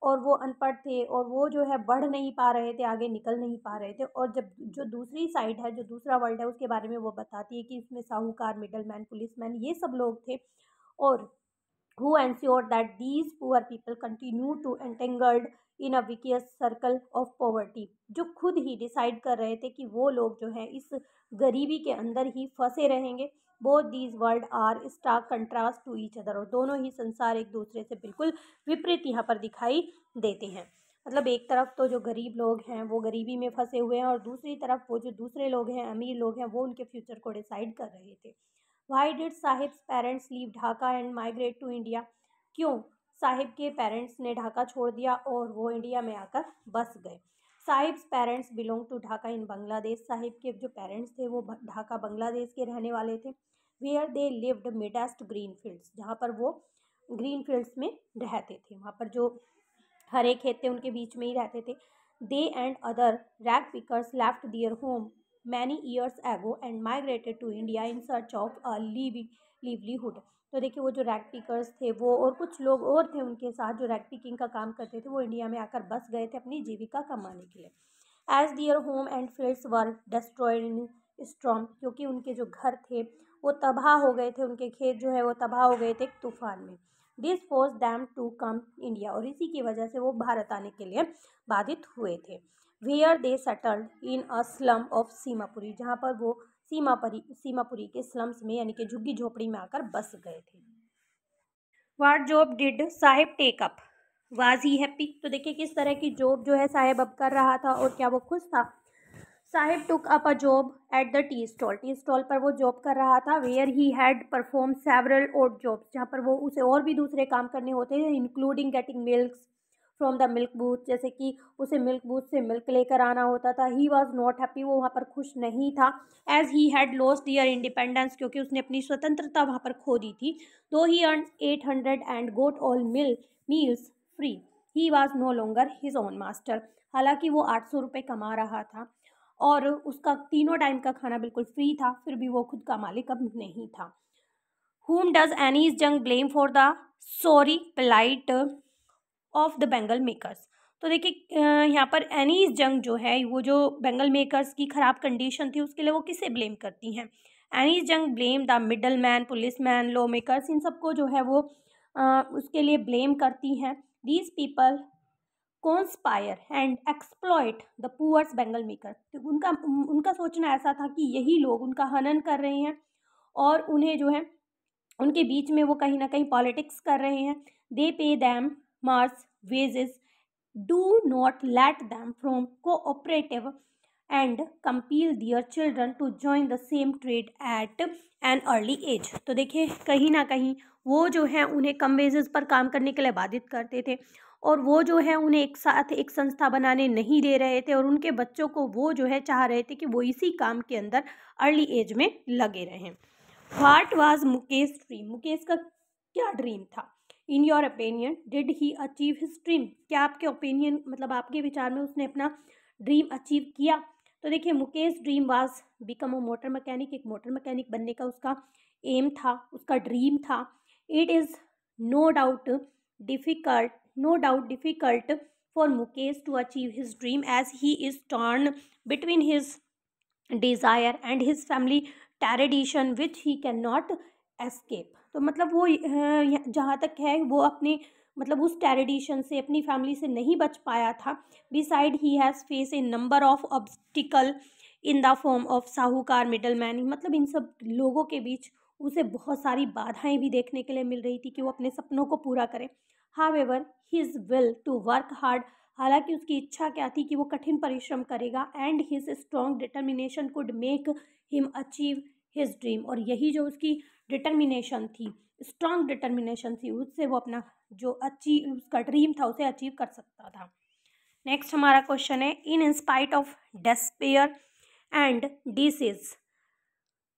और वो अनपढ़ थे और वो जो है, बढ़ नहीं पा रहे थे, आगे निकल नहीं पा रहे थे। और जब जो दूसरी साइड है, जो दूसरा वर्ल्ड है, उसके बारे में वो बताती है कि इसमें साहूकार मिडल मैन पुलिस मैन ये सब लोग थे। और who ensured that these poor people continue to entangled in a vicious circle of poverty जो खुद ही डिसाइड कर रहे थे कि वो लोग जो हैं इस गरीबी के अंदर ही फंसे रहेंगे। Both these world are stark contrast to each other और दोनों ही संसार एक दूसरे से बिल्कुल विपरीत यहाँ पर दिखाई देते हैं। मतलब एक तरफ़ तो जो गरीब लोग हैं वो गरीबी में फंसे हुए हैं और दूसरी तरफ़ वो जो दूसरे लोग हैं, अमीर लोग हैं, वो उनके फ्यूचर को डिसाइड कर रहे थे। Why did Saheb's parents leave Dhaka and migrate to India क्यों साहिब के पेरेंट्स ने ढाका छोड़ दिया और वो इंडिया में आकर बस गए? Saheb's parents belong to Dhaka in Bangladesh Saheb के जो पेरेंट्स थे, वो ढाका बांग्लादेश के रहने वाले थे। Where they lived midst green fields जहाँ पर वो ग्रीन फील्ड्स में रहते थे। वहाँ पर जो हरे खेत थे, उनके बीच में ही रहते थे। They and other rag pickers left their home many years ago and migrated to India in search of livelihood तो देखिए वो जो रैग पिकर्स थे वो और कुछ लोग और थे उनके साथ जो रैग पिकिंग का काम करते थे वो इंडिया में आकर बस गए थे अपनी जीविका कमाने के लिए। As their home and fields were destroyed in storm क्योंकि उनके जो घर थे वो तबाह हो गए थे, उनके खेत जो है वो तबाह हो गए थे तूफ़ान में। This force them to come India और इसी की वजह से वो भारत आने के लिए बाधित हुए थे। Where they settled in a slum of Seemapuri जहाँ पर वो सीमापुरी सीमापुरी के स्लम्स में, यानी कि झुग्गी झोपड़ी में आकर बस गए थे। What job did Saheb take up was he happy तो देखिए किस तरह की जॉब जो है साहेब अब कर रहा था और क्या वो खुश था। Saheb took up a job at the tea stall tea stall पर वो जॉब कर रहा था where he had perform several odd jobs जहाँ पर वो उसे और भी दूसरे काम करने होते हैं including getting milk from the milk booth, जैसे कि उसे मिल्क बूथ से मिल्क लेकर आना होता था। ही वॉज़ नॉट हैप्पी वो वहाँ पर खुश नहीं था। As he had lost ear independence क्योंकि उसने अपनी स्वतंत्रता वहाँ पर खो दी थी। Though he earn eight hundred and got all meal meals free he was no longer his own master हालाँकि वो आठ सौ रुपये कमा रहा था और उसका तीनों टाइम का खाना बिल्कुल फ्री था, फिर भी वो खुद का मालिक अब नहीं था। Whom does Anees Jung blame for the sorry plight of the bangle makers तो देखिए यहाँ पर एनी जंग जो है वो जो बेंगल मेकर्स की ख़राब कंडीशन थी उसके लिए वो किसे ब्लेम करती हैं? Anees Jung blame the middleman policeman law makers इन सबको जो है वो आ, उसके लिए ब्लेम करती हैं। These people conspire and exploit the poor's bangle maker तो उनका उनका सोचना ऐसा था कि यही लोग उनका हनन कर रहे हैं और उन्हें जो है उनके बीच में वो कहीं ना कहीं पॉलिटिक्स कर रहे हैं। They pay them Mars wages do not let them from cooperative and compel their children to join the same trade at an early age. तो देखिए, कहीं ना कहीं वो जो है उन्हें कम वेजेस पर काम करने के लिए बाधित करते थे और वो जो है उन्हें एक साथ एक संस्था बनाने नहीं दे रहे थे और उनके बच्चों को वो जो है चाह रहे थे कि वो इसी काम के अंदर अर्ली एज में लगे रहें। What was Mukesh dream Mukesh का क्या ड्रीम था? In your opinion, did he achieve his dream? क्या आपके ओपिनियन मतलब आपके विचार में उसने अपना ड्रीम अचीव किया? तो देखिए, Mukesh dream was become a motor mechanic एक मोटर मैकेनिक बनने का उसका एम था, उसका ड्रीम था। It is no doubt difficult no doubt difficult for Mukesh to achieve his dream as he is torn between his desire and his family tradition which he can not escape. तो मतलब वो जहाँ तक है, वो अपने मतलब उस टेरिडिशन से, अपनी फैमिली से नहीं बच पाया था। Beside he has face a number of obstacle in the form of sahukar middleman मतलब इन सब लोगों के बीच उसे बहुत सारी बाधाएँ भी देखने के लिए मिल रही थी कि वो अपने सपनों को पूरा करे। However his will to work hard हालाँकि उसकी इच्छा क्या थी कि वो कठिन परिश्रम करेगा and his strong determination could make him achieve his dream और यही जो उसकी डिटर्मिनेशन थी स्ट्रॉन्ग डिटर्मिनेशन थी, उससे वो अपना जो अचीव उसका ड्रीम था, उसे अचीव कर सकता था। नेक्स्ट हमारा क्वेश्चन है in in spite of despair and disease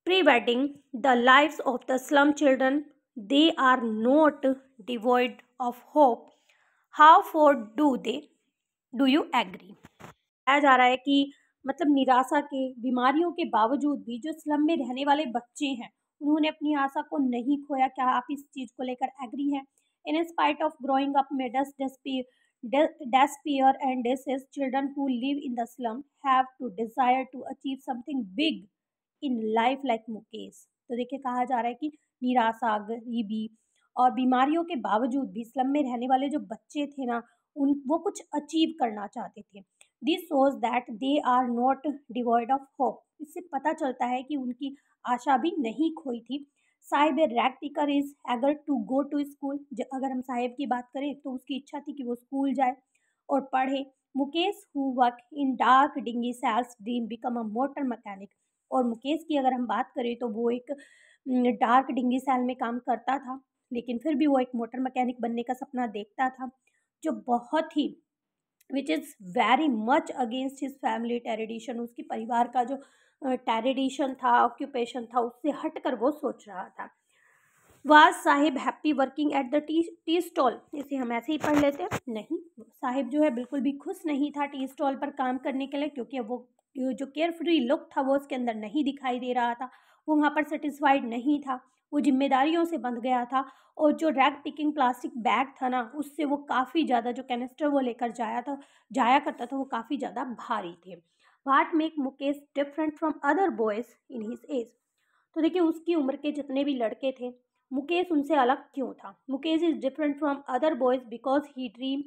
prevailing the life of the slum children they are not devoid of hope how far do they do you agree बताया जा रहा है कि मतलब निराशा के, बीमारियों के बावजूद भी जो स्लम में रहने वाले बच्चे हैं उन्होंने अपनी आशा को नहीं खोया, क्या आप इस चीज़ को लेकर एग्री हैं? In spite of growing up midst despair and disease, children who live in the slum have to desire to achieve something big in life like Mukesh तो देखिए, कहा जा रहा है कि निराशा, गरीबी और बीमारियों के बावजूद भी स्लम में रहने वाले जो बच्चे थे ना, उन, वो कुछ अचीव करना चाहते थे। This shows that they are not devoid of hope इससे पता चलता है कि उनकी आशा भी नहीं खोई थी। Saheb rag picker is eager to go to school. अगर हम साहिब की बात करें तो उसकी इच्छा थी कि वो स्कूल जाए और पढ़े। Mukesh who work in dark dingy cells dream become a motor mechanic और मुकेश की अगर हम बात करें तो वो एक डार्क डिंगी सेल में काम करता था, लेकिन फिर भी वो एक मोटर मैकेनिक बनने का सपना देखता था, जो बहुत ही which is very much against his family tradition उसकी परिवार का जो टेरिडिशन था ऑक्यूपेशन था, उससे हट कर वो सोच रहा था। Was Saheb happy working at the tea tea stall इसे हम ऐसे ही पढ़ लेते हैं। नहीं, साहिब जो है बिल्कुल भी खुश नहीं था टी स्टॉल पर काम करने के लिए, क्योंकि वो, जो केयर फ्री लुक था, वो उसके अंदर नहीं दिखाई दे रहा था। वो वहाँ पर सेटिस्फाइड नहीं था। वो जिम्मेदारियों से बंध गया था और जो रैग पिकिंग प्लास्टिक बैग था ना, उससे वो काफ़ी ज़्यादा जो कैनिस्टर वो लेकर जाया था, जाया करता था, वो काफ़ी ज़्यादा भारी थे। What make Mukesh different from other boys in his age तो देखिए, उसकी उम्र के जितने भी लड़के थे, मुकेश उनसे अलग क्यों था? Mukesh is different from other boys because he dream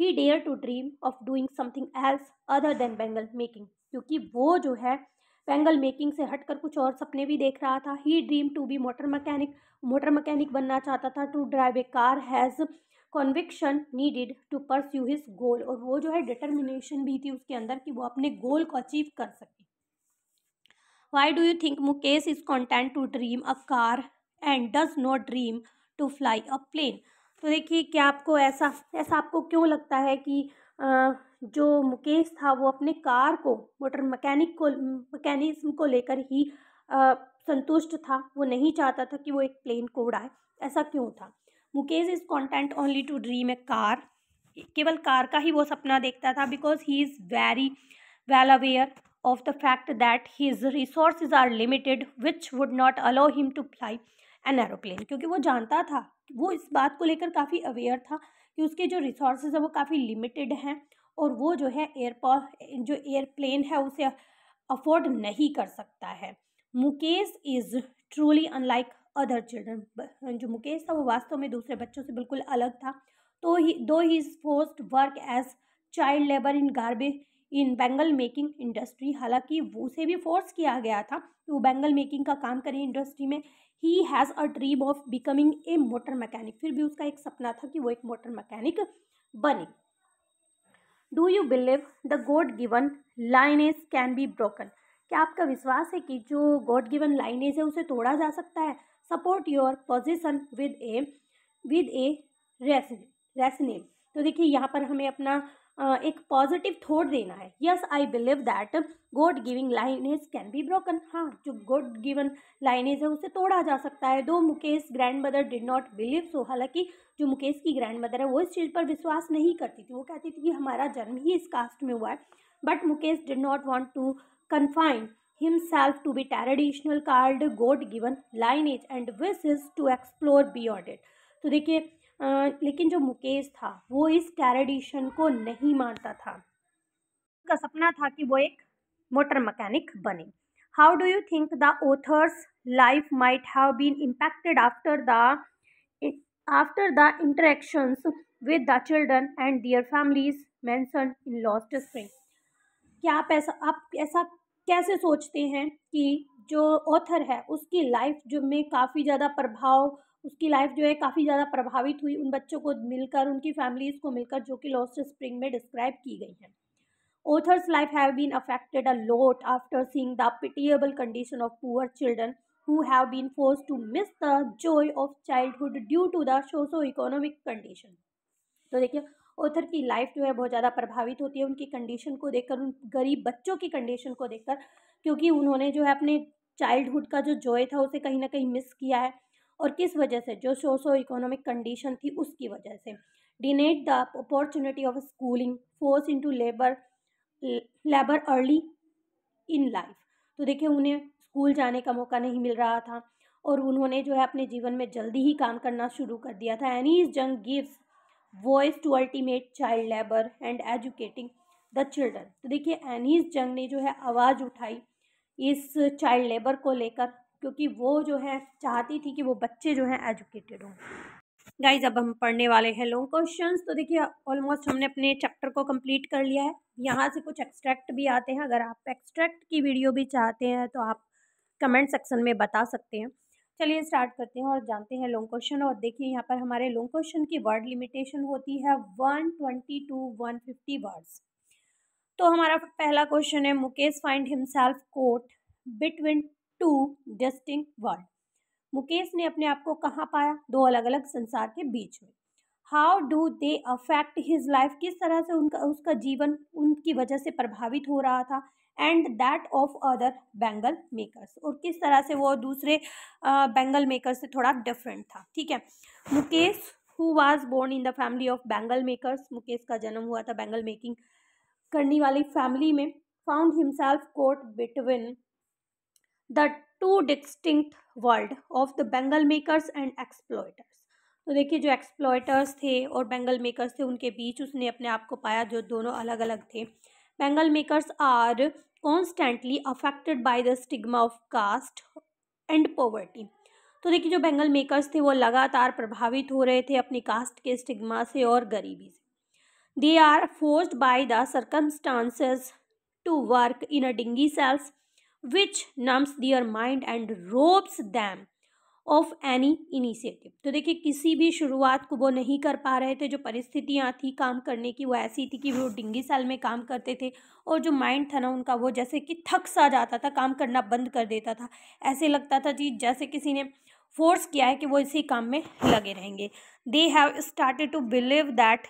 he dare to dream of doing something else other than bangle making क्योंकि वो जो है पेंगल मेकिंग से हटकर कुछ और सपने भी देख रहा था। He dream to be motor mechanic motor mechanic बनना चाहता था। To drive a car has conviction needed to pursue his goal और वो जो है डिटर्मिनेशन भी थी उसके अंदर कि वो अपने गोल को अचीव कर सके। Why do you think Mukesh is content to dream a car and does not dream to fly a plane तो देखिए, क्या आपको ऐसा ऐसा आपको क्यों लगता है कि जो मुकेश था, वो अपने कार को, मोटर मैकेनिक को, मैकेनिज्म को लेकर ही संतुष्ट था। वो नहीं चाहता था कि वो एक प्लेन को उड़ाए ऐसा क्यों था? Mukesh is content only to dream a car. केवल कार का ही वो सपना देखता था because he is very well aware of the fact that his resource are limited, which would not allow him to fly an aeroplane. क्योंकि वो जानता था, वो इस बात को लेकर काफ़ी अवेयर था कि उसके जो रिसोर्सेज है वो काफ़ी लिमिटेड हैं। और वो जो है एयरपोर्ट जो एयरप्लेन है, उसे अफोर्ड नहीं कर सकता है। Mukesh is truly unlike other children जो मुकेश था, वो वास्तव में दूसरे बच्चों से बिल्कुल अलग था। तो he though he is forced work as child labour in garbage in bangle making industry हालाँकि उसे भी फोर्स किया गया था कि वो बैंगल मेकिंग का काम करें इंडस्ट्री में। He has a dream of becoming a motor mechanic फिर भी उसका एक सपना था कि वो एक मोटर मैकेनिक बने। Do you believe the God given lineage can be broken क्या आपका विश्वास है कि जो गॉड गिवन लाइनेज है, उसे तोड़ा जा सकता है? Support your position with a with a reason तो देखिए, यहाँ पर हमें अपना एक पॉजिटिव थॉट देना है। Yes I believe that God giving lineage can be broken हाँ जो गॉड गिवन लाइनेज है, उसे तोड़ा जा सकता है। Though Mukesh grandmother did not believe so हालाँकि जो मुकेश की ग्रैंड मदर है, वो इस चीज़ पर विश्वास नहीं करती थी। वो कहती थी कि हमारा जन्म ही इस कास्ट में हुआ है। But Mukesh did not want to confine himself to be traditional called god given lineage and wishes to explore beyond it. तो देखिए लेकिन जो मुकेश था, वो इस ट्रेडिशन को नहीं मानता था। उसका सपना था कि वो एक मोटर मैकेनिक बने। How do you think the author's life might have been impacted after the after the interactions with the children and their families mention in Lost Spring क्या आप ऐसा आप ऐसा कैसे सोचते हैं कि जो ऑथर है, उसकी लाइफ जो में काफ़ी ज़्यादा प्रभाव उसकी लाइफ जो है काफ़ी ज़्यादा प्रभावित हुई उन बच्चों को मिलकर, उनकी फैमिलीज़ को मिलकर, जो कि लॉस्ट स्प्रिंग में डिस्क्राइब की गई हैं Author's life have been affected a lot after seeing the pitiable condition of poor children who have been forced to miss the joy of childhood due to the socio-economic condition. तो देखिए author की life जो है बहुत ज़्यादा प्रभावित होती है उनकी कंडीशन को देखकर, उन गरीब बच्चों की कंडीशन को देखकर, क्योंकि उन्होंने जो है अपने चाइल्डहुड का जो जॉय था उसे कहीं ना कहीं मिस किया है और किस वजह से? जो सोशो इकोनॉमिक कंडीशन थी उसकी वजह से। Denied the opportunity of schooling force into labour labour early in life तो देखिए, उन्हें स्कूल जाने का मौका नहीं मिल रहा था और उन्होंने जो है अपने जीवन में जल्दी ही काम करना शुरू कर दिया था। Anees is Jung gives voice to ultimate child labour and educating the children तो देखिए एनीस जंग ने जो है आवाज़ उठाई इस चाइल्ड लेबर को लेकर। क्योंकि वो जो है, चाहती थी कि वो बच्चे जो हैं एजुकेटेड हों। गाइज़ अब हम पढ़ने वाले हैं लॉन्ग क्वेश्चंस तो देखिए ऑलमोस्ट हमने अपने चैप्टर को कंप्लीट कर लिया है। यहाँ से कुछ एक्सट्रैक्ट भी आते हैं। अगर आप एक्सट्रैक्ट की वीडियो भी चाहते हैं तो आप कमेंट सेक्शन में बता सकते हैं। चलिए स्टार्ट करते हैं और जानते हैं लॉन्ग क्वेश्चन और देखिए, यहाँ पर हमारे लॉन्ग क्वेश्चन की वर्ड लिमिटेशन होती है one twenty to one fifty words तो हमारा पहला क्वेश्चन है, Mukesh find himself caught between two distinct world Mukesh ने अपने आप को कहाँ पाया? दो अलग अलग संसार के बीच में। How do they affect his life? किस तरह से उनका, उसका जीवन उनकी वजह से प्रभावित हो रहा था? And that of other bangle makers. और किस तरह से वो दूसरे बैंगल मेकर से थोड़ा डिफरेंट था, ठीक है? Mukesh who was born in the family of bangle makers Mukesh का जन्म हुआ था बैंगल मेकिंग करने वाली फैमिली में found himself caught between the two distinct world of the bangle makers and exploiters तो देखिए, जो एक्सप्लॉयटर्स थे और बेंगल मेकर्स थे, उनके बीच उसने अपने आप को पाया, जो दोनों अलग अलग थे। Bangle makers are constantly affected by the stigma of caste and poverty तो देखिए, जो बेंगल मेकर्स थे, वो लगातार प्रभावित हो रहे थे अपनी कास्ट के स्टिग्मा से और गरीबी से। They are forced by the circumstances to work in a dingy cells which numbs their mind and robs them of any initiative तो देखिए, किसी भी शुरुआत को वो नहीं कर पा रहे थे, जो परिस्थितियाँ थी काम करने की, वो ऐसी थी कि वो डिंगी साल में काम करते थे और जो माइंड था ना उनका, वो जैसे कि थक सा जाता था, काम करना बंद कर देता था। ऐसे लगता था जी, जैसे किसी ने फोर्स किया है कि वो इसी काम में लगे रहेंगे। They have started to believe that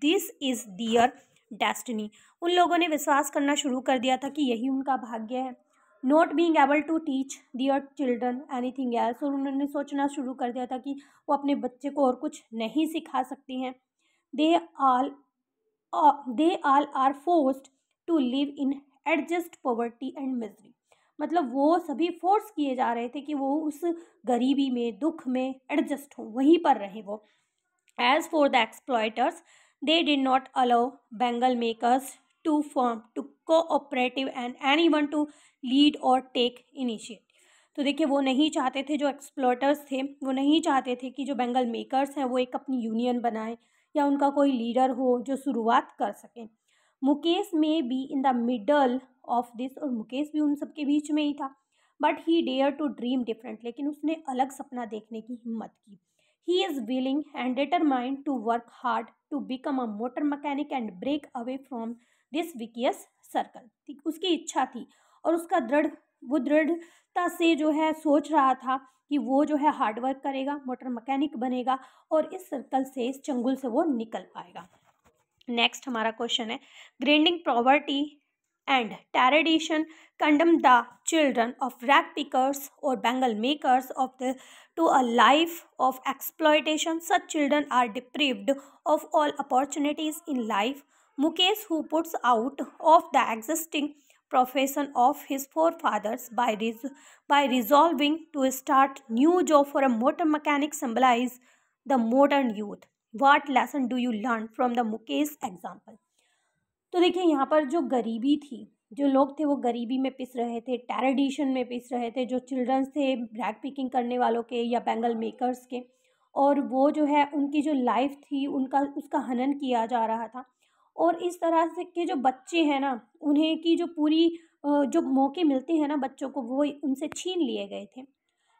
this is their destiny उन लोगों ने विश्वास करना शुरू कर दिया था कि यही उनका भाग्य है। Not being able to teach their children anything else और उन्होंने सोचना शुरू कर दिया था कि वो अपने बच्चे को और कुछ नहीं सिखा सकती हैं। They all they all are forced to live in adjust poverty and misery मतलब वो सभी फोर्स किए जा रहे थे कि वो उस गरीबी में, दुख में एडजस्ट हों, वहीं पर रहें वो। As for the exploiters they did not allow bangle makers to form to cooperative and anyone to lead और टेक इनिशिएटिव। तो देखिए, वो नहीं चाहते थे जो एक्सप्लोटर्स थे, वो नहीं चाहते थे कि जो बेंगल मेकर्स हैं, वो एक अपनी यूनियन बनाए या उनका कोई लीडर हो जो शुरुआत कर सकें। Mukesh may be in the middle of this और मुकेश भी उन सबके बीच में ही था। But he dare to dream different लेकिन उसने अलग सपना देखने की हिम्मत की। He is willing and determined to work hard to become a motor mechanic and break away from this vicious circle ठीक, उसकी इच्छा थी। और उसका दृढ़, वो दृढ़ता से जो है सोच रहा था कि वो जो है हार्डवर्क करेगा मोटर मैकेनिक बनेगा और इस सर्कल से, इस चंगुल से वो निकल पाएगा। नेक्स्ट हमारा क्वेश्चन है grinding poverty and tradition condemn the children of rag pickers और bangle makers of the to a life of exploitation such children are deprived of all opportunities in life Mukesh who puts out of the existing profession of his forefathers by, res by resolving to start new job for a motor mechanic symbolize the modern youth. What lesson do you learn from the Mukesh example? तो देखिए यहाँ पर जो गरीबी थी जो लोग थे वो गरीबी में पिस रहे थे टेरडिशन में पिस रहे थे जो चिल्ड्रंस थे ब्रैक पिकिंग करने वालों के या बैंगल मेकर्स के और वो जो है उनकी जो लाइफ थी उनका उसका हनन किया जा रहा था और इस तरह से के जो बच्चे हैं ना, उन्हें की जो पूरी जो मौके मिलते हैं ना बच्चों को, वो उनसे छीन लिए गए थे।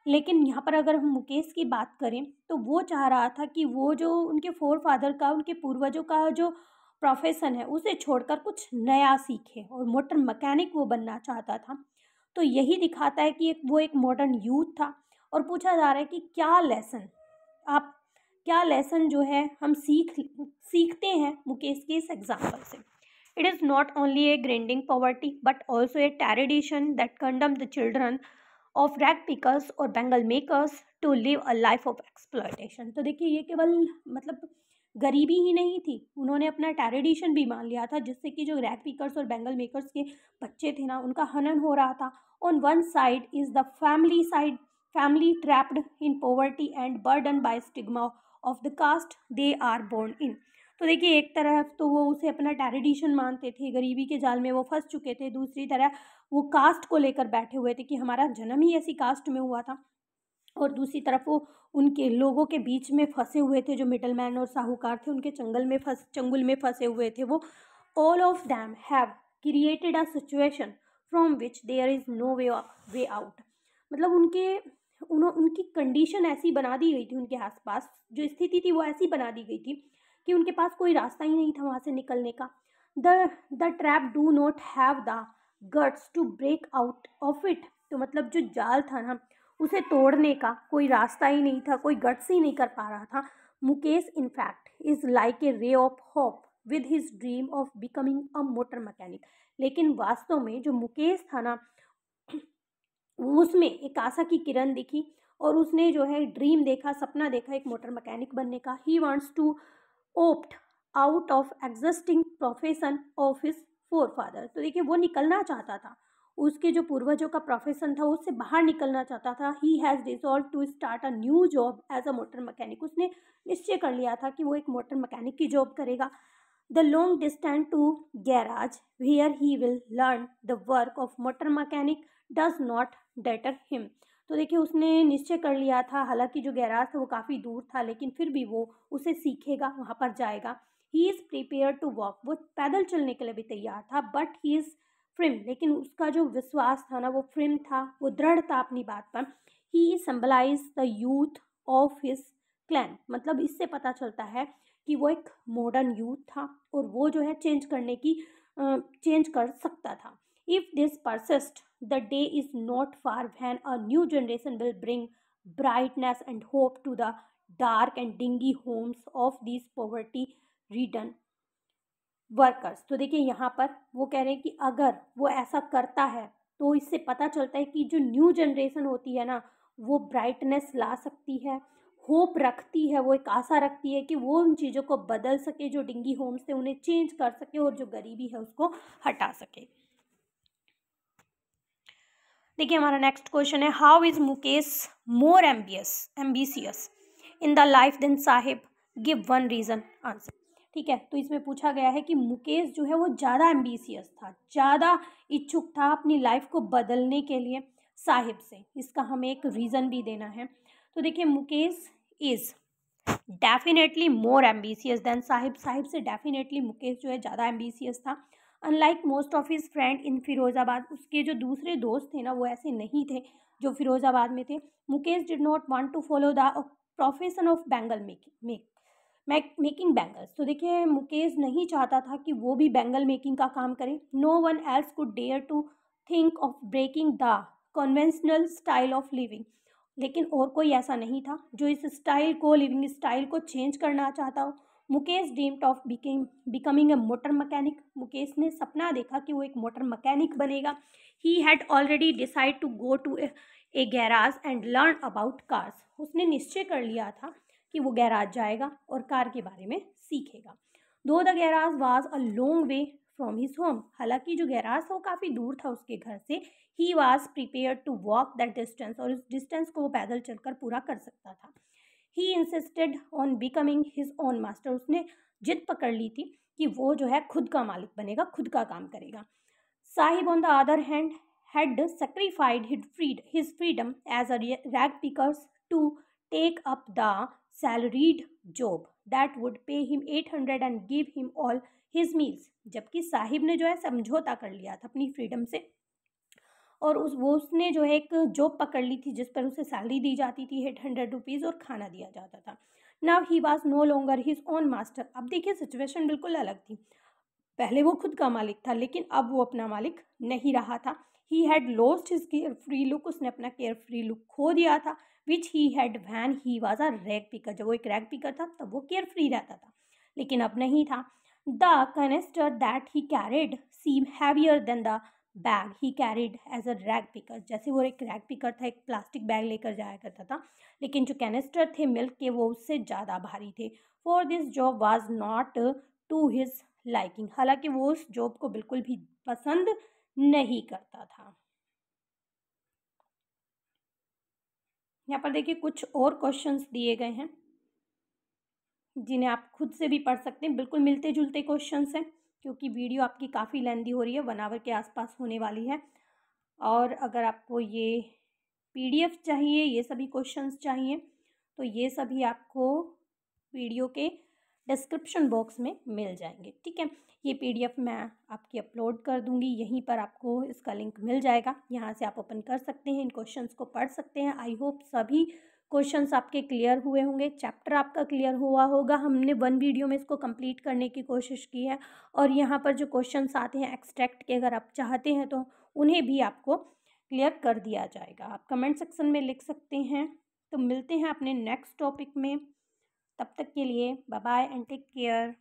लेकिन यहाँ पर अगर हम मुकेश की बात करें तो वो चाह रहा था कि वो जो उनके फोर फादर का, उनके पूर्वजों का जो प्रोफेशन है, उसे छोड़कर कुछ नया सीखे और मोटर मैकेनिक वो बनना चाहता था। तो यही दिखाता है कि एक, वो एक मॉडर्न यूथ था और पूछा जा रहा है कि क्या लेसन आप क्या लेसन जो है हम सीख, सीखते हैं मुकेश के इस एग्ज़ाम्पल से? It is not only a grinding poverty but also a tradition that condemn the children of rag pickers और bangle makers to live a life of exploitation तो देखिए, ये केवल मतलब गरीबी ही नहीं थी। उन्होंने अपना टेरिडिशन भी मान लिया था, जिससे कि जो रैक पिकर्स और बेंगल मेकर्स के बच्चे थे ना, उनका हनन हो रहा था। On one side is the family side family trapped in poverty and burden by stigma of the caste they are born in तो देखिए, एक तरफ़ तो वो उसे अपना टेरिडिशन मानते थे, गरीबी के जाल में वो फंस चुके थे। दूसरी तरह वो कास्ट को लेकर बैठे हुए थे कि हमारा जन्म ही ऐसी कास्ट में हुआ था। और दूसरी तरफ़ वो उनके लोगों के बीच में फंसे हुए थे, जो मिडल मैन और साहूकार थे, उनके चंगल में फंस, चंगुल में फंसे हुए थे वो। All of them have created a situation from which there is no way way out मतलब उनके उन्हों, उनकी कंडीशन ऐसी बना दी गई थी उनके आसपास, जो स्थिति थी वो ऐसी बना दी गई थी कि उनके पास कोई रास्ता ही नहीं था वहाँ से निकलने का। The the trap do not have the guts to break out of it. तो मतलब जो जाल था ना, उसे तोड़ने का कोई रास्ता ही नहीं था, कोई गट्स ही नहीं कर पा रहा था। Mukesh in fact is like a ray of hope with his dream of becoming a motor mechanic लेकिन वास्तव में जो मुकेश था ना उसमें एक आशा की किरण दिखी और उसने जो है ड्रीम देखा, सपना देखा एक मोटर मैकेनिक बनने का। He wants to opt out of existing profession of his forefather तो देखिए, वो निकलना चाहता था। उसके जो पूर्वजों का प्रोफेशन था, उससे बाहर निकलना चाहता था। He has dissolve to start a new job as a motor mechanic उसने निश्चय कर लिया था कि वो एक मोटर मैकेनिक की जॉब करेगा। The long distance to garage where he will learn the work of motor mechanic does not deter him तो देखिए, उसने निश्चय कर लिया था। हालाँकि जो गैराज था, वो काफ़ी दूर था, लेकिन फिर भी वो उसे सीखेगा, वहाँ पर जाएगा। He is prepare to walk वो पैदल चलने के लिए भी तैयार था बट ही इज़ फ्रिम लेकिन उसका जो विश्वास था ना, वो फ्रिम था, वो दृढ़ था अपनी बात पर। He symbolise the youth of his clan मतलब इससे पता चलता है कि वो एक मॉडर्न यूथ था और वो जो है चेंज करने की चेंज कर सकता था। If this persist the day is not far when a new generation will bring brightness and hope to the dark and dingy homes of this poverty ridden workers तो देखिए यहाँ पर वो कह रहे हैं कि अगर वो ऐसा करता है तो इससे पता चलता है कि जो न्यू जनरेशन होती है ना, वो ब्राइटनेस ला सकती है होप रखती है, वो एक आशा रखती है कि वो उन चीज़ों को बदल सके, जो डिंगी होम्स से उन्हें चेंज कर सके और जो गरीबी है उसको हटा सके। देखिए हमारा नेक्स्ट क्वेश्चन है how is Mukesh more ambitious ambitious in the life than Sahib? Give one reason answer ठीक है तो इसमें पूछा गया है कि मुकेश जो है वो ज़्यादा एम्बिसियस था, ज़्यादा इच्छुक था अपनी लाइफ को बदलने के लिए साहिब से। इसका हमें एक रीज़न भी देना है। तो देखिए, Mukesh is definitely more ambitious than Sahib. Sahib से डेफिनेटली मुकेश जो है ज़्यादा एम्बिसियस था। Unlike most of his friend in Firozabad उसके जो दूसरे दोस्त थे ना, वो ऐसे नहीं थे जो फिरोज़ाबाद में थे। Mukesh did not want to follow the profession of bangle making make making bangles तो देखिए, मुकेश नहीं चाहता था कि वो भी बैंगल मेकिंग का काम करे। No one else could dare to think of breaking the conventional style of living लेकिन और कोई ऐसा नहीं था जो इस स्टाइल को लिविंग स्टाइल को चेंज करना चाहता हो। Mukesh dreamed of became becoming a motor mechanic Mukesh ने सपना देखा कि वो एक मोटर मकैनिक बनेगा। He had already decide to go to a garage and learn about cars उसने निश्चय कर लिया था कि वो गैराज जाएगा और कार के बारे में सीखेगा। Though the garage was a long way from his home हालाँकि जो गैराज था वो काफ़ी दूर था उसके घर से he was prepare to walk that distance और उस डिस्टेंस को वो पैदल चलकर पूरा कर सकता था। He insisted on becoming his own master उसने जिद पकड़ ली थी कि वो जो है खुद का मालिक बनेगा, खुद का काम करेगा। Sahib on the other hand had sacrificed hid freed his freedom as a rag pickers to take up the salaried job that would pay him eight hundred and give him all his meals जबकि साहिब ने जो है समझौता कर लिया था अपनी freedom से। और उस, वो उसने जो है एक जॉब पकड़ ली थी जिस पर उसे सैलरी दी जाती थी एट हंड्रेड रुपीज़ और खाना दिया जाता था। Now he was no longer his own master अब देखिए सिचुएशन बिल्कुल अलग थी। पहले वो खुद का मालिक था, लेकिन अब वो अपना मालिक नहीं रहा था। He had lost his carefree look उसने अपना केयर फ्री लुक खो दिया था which he had when he was a rag picker जब वो एक रैग पिकर था, तब वो केयर फ्री रहता था। लेकिन अब नहीं था। The canister that he carried seem heavier than the bag he carried as a rag picker. जैसे वो एक रैग पिकर था, एक प्लास्टिक बैग लेकर जाया करता था, लेकिन जो कैनिस्टर थे मिल्क के, वो उससे ज़्यादा भारी थे। For this job was not to his liking हालाँकि वो उस जॉब को बिल्कुल भी पसंद नहीं करता था। यहाँ पर देखिए, कुछ और क्वेश्चंस दिए गए हैं, जिन्हें आप खुद से भी पढ़ सकते हैं। बिल्कुल मिलते जुलते क्वेश्चंस हैं। क्योंकि वीडियो आपकी काफ़ी लेंदी हो रही है, वन आवर के आसपास होने वाली है। और अगर आपको ये पीडीएफ चाहिए, ये सभी क्वेश्चंस चाहिए तो ये सभी आपको वीडियो के डिस्क्रिप्शन बॉक्स में मिल जाएँगे, ठीक है? ये पीडीएफ मैं आपकी अपलोड कर दूँगी, यहीं पर आपको इसका लिंक मिल जाएगा। यहाँ से आप ओपन कर सकते हैं, इन क्वेश्चंस को पढ़ सकते हैं। आई होप सभी क्वेश्चंस आपके क्लियर हुए होंगे, चैप्टर आपका क्लियर हुआ होगा। हमने वन वीडियो में इसको कंप्लीट करने की कोशिश की है और यहाँ पर जो क्वेश्चंस आते हैं एक्सट्रैक्ट के अगर आप चाहते हैं तो उन्हें भी आपको क्लियर कर दिया जाएगा। आप कमेंट सेक्शन में लिख सकते हैं। तो मिलते हैं अपने नेक्स्ट टॉपिक में। तब तक के लिए bye bye and take care.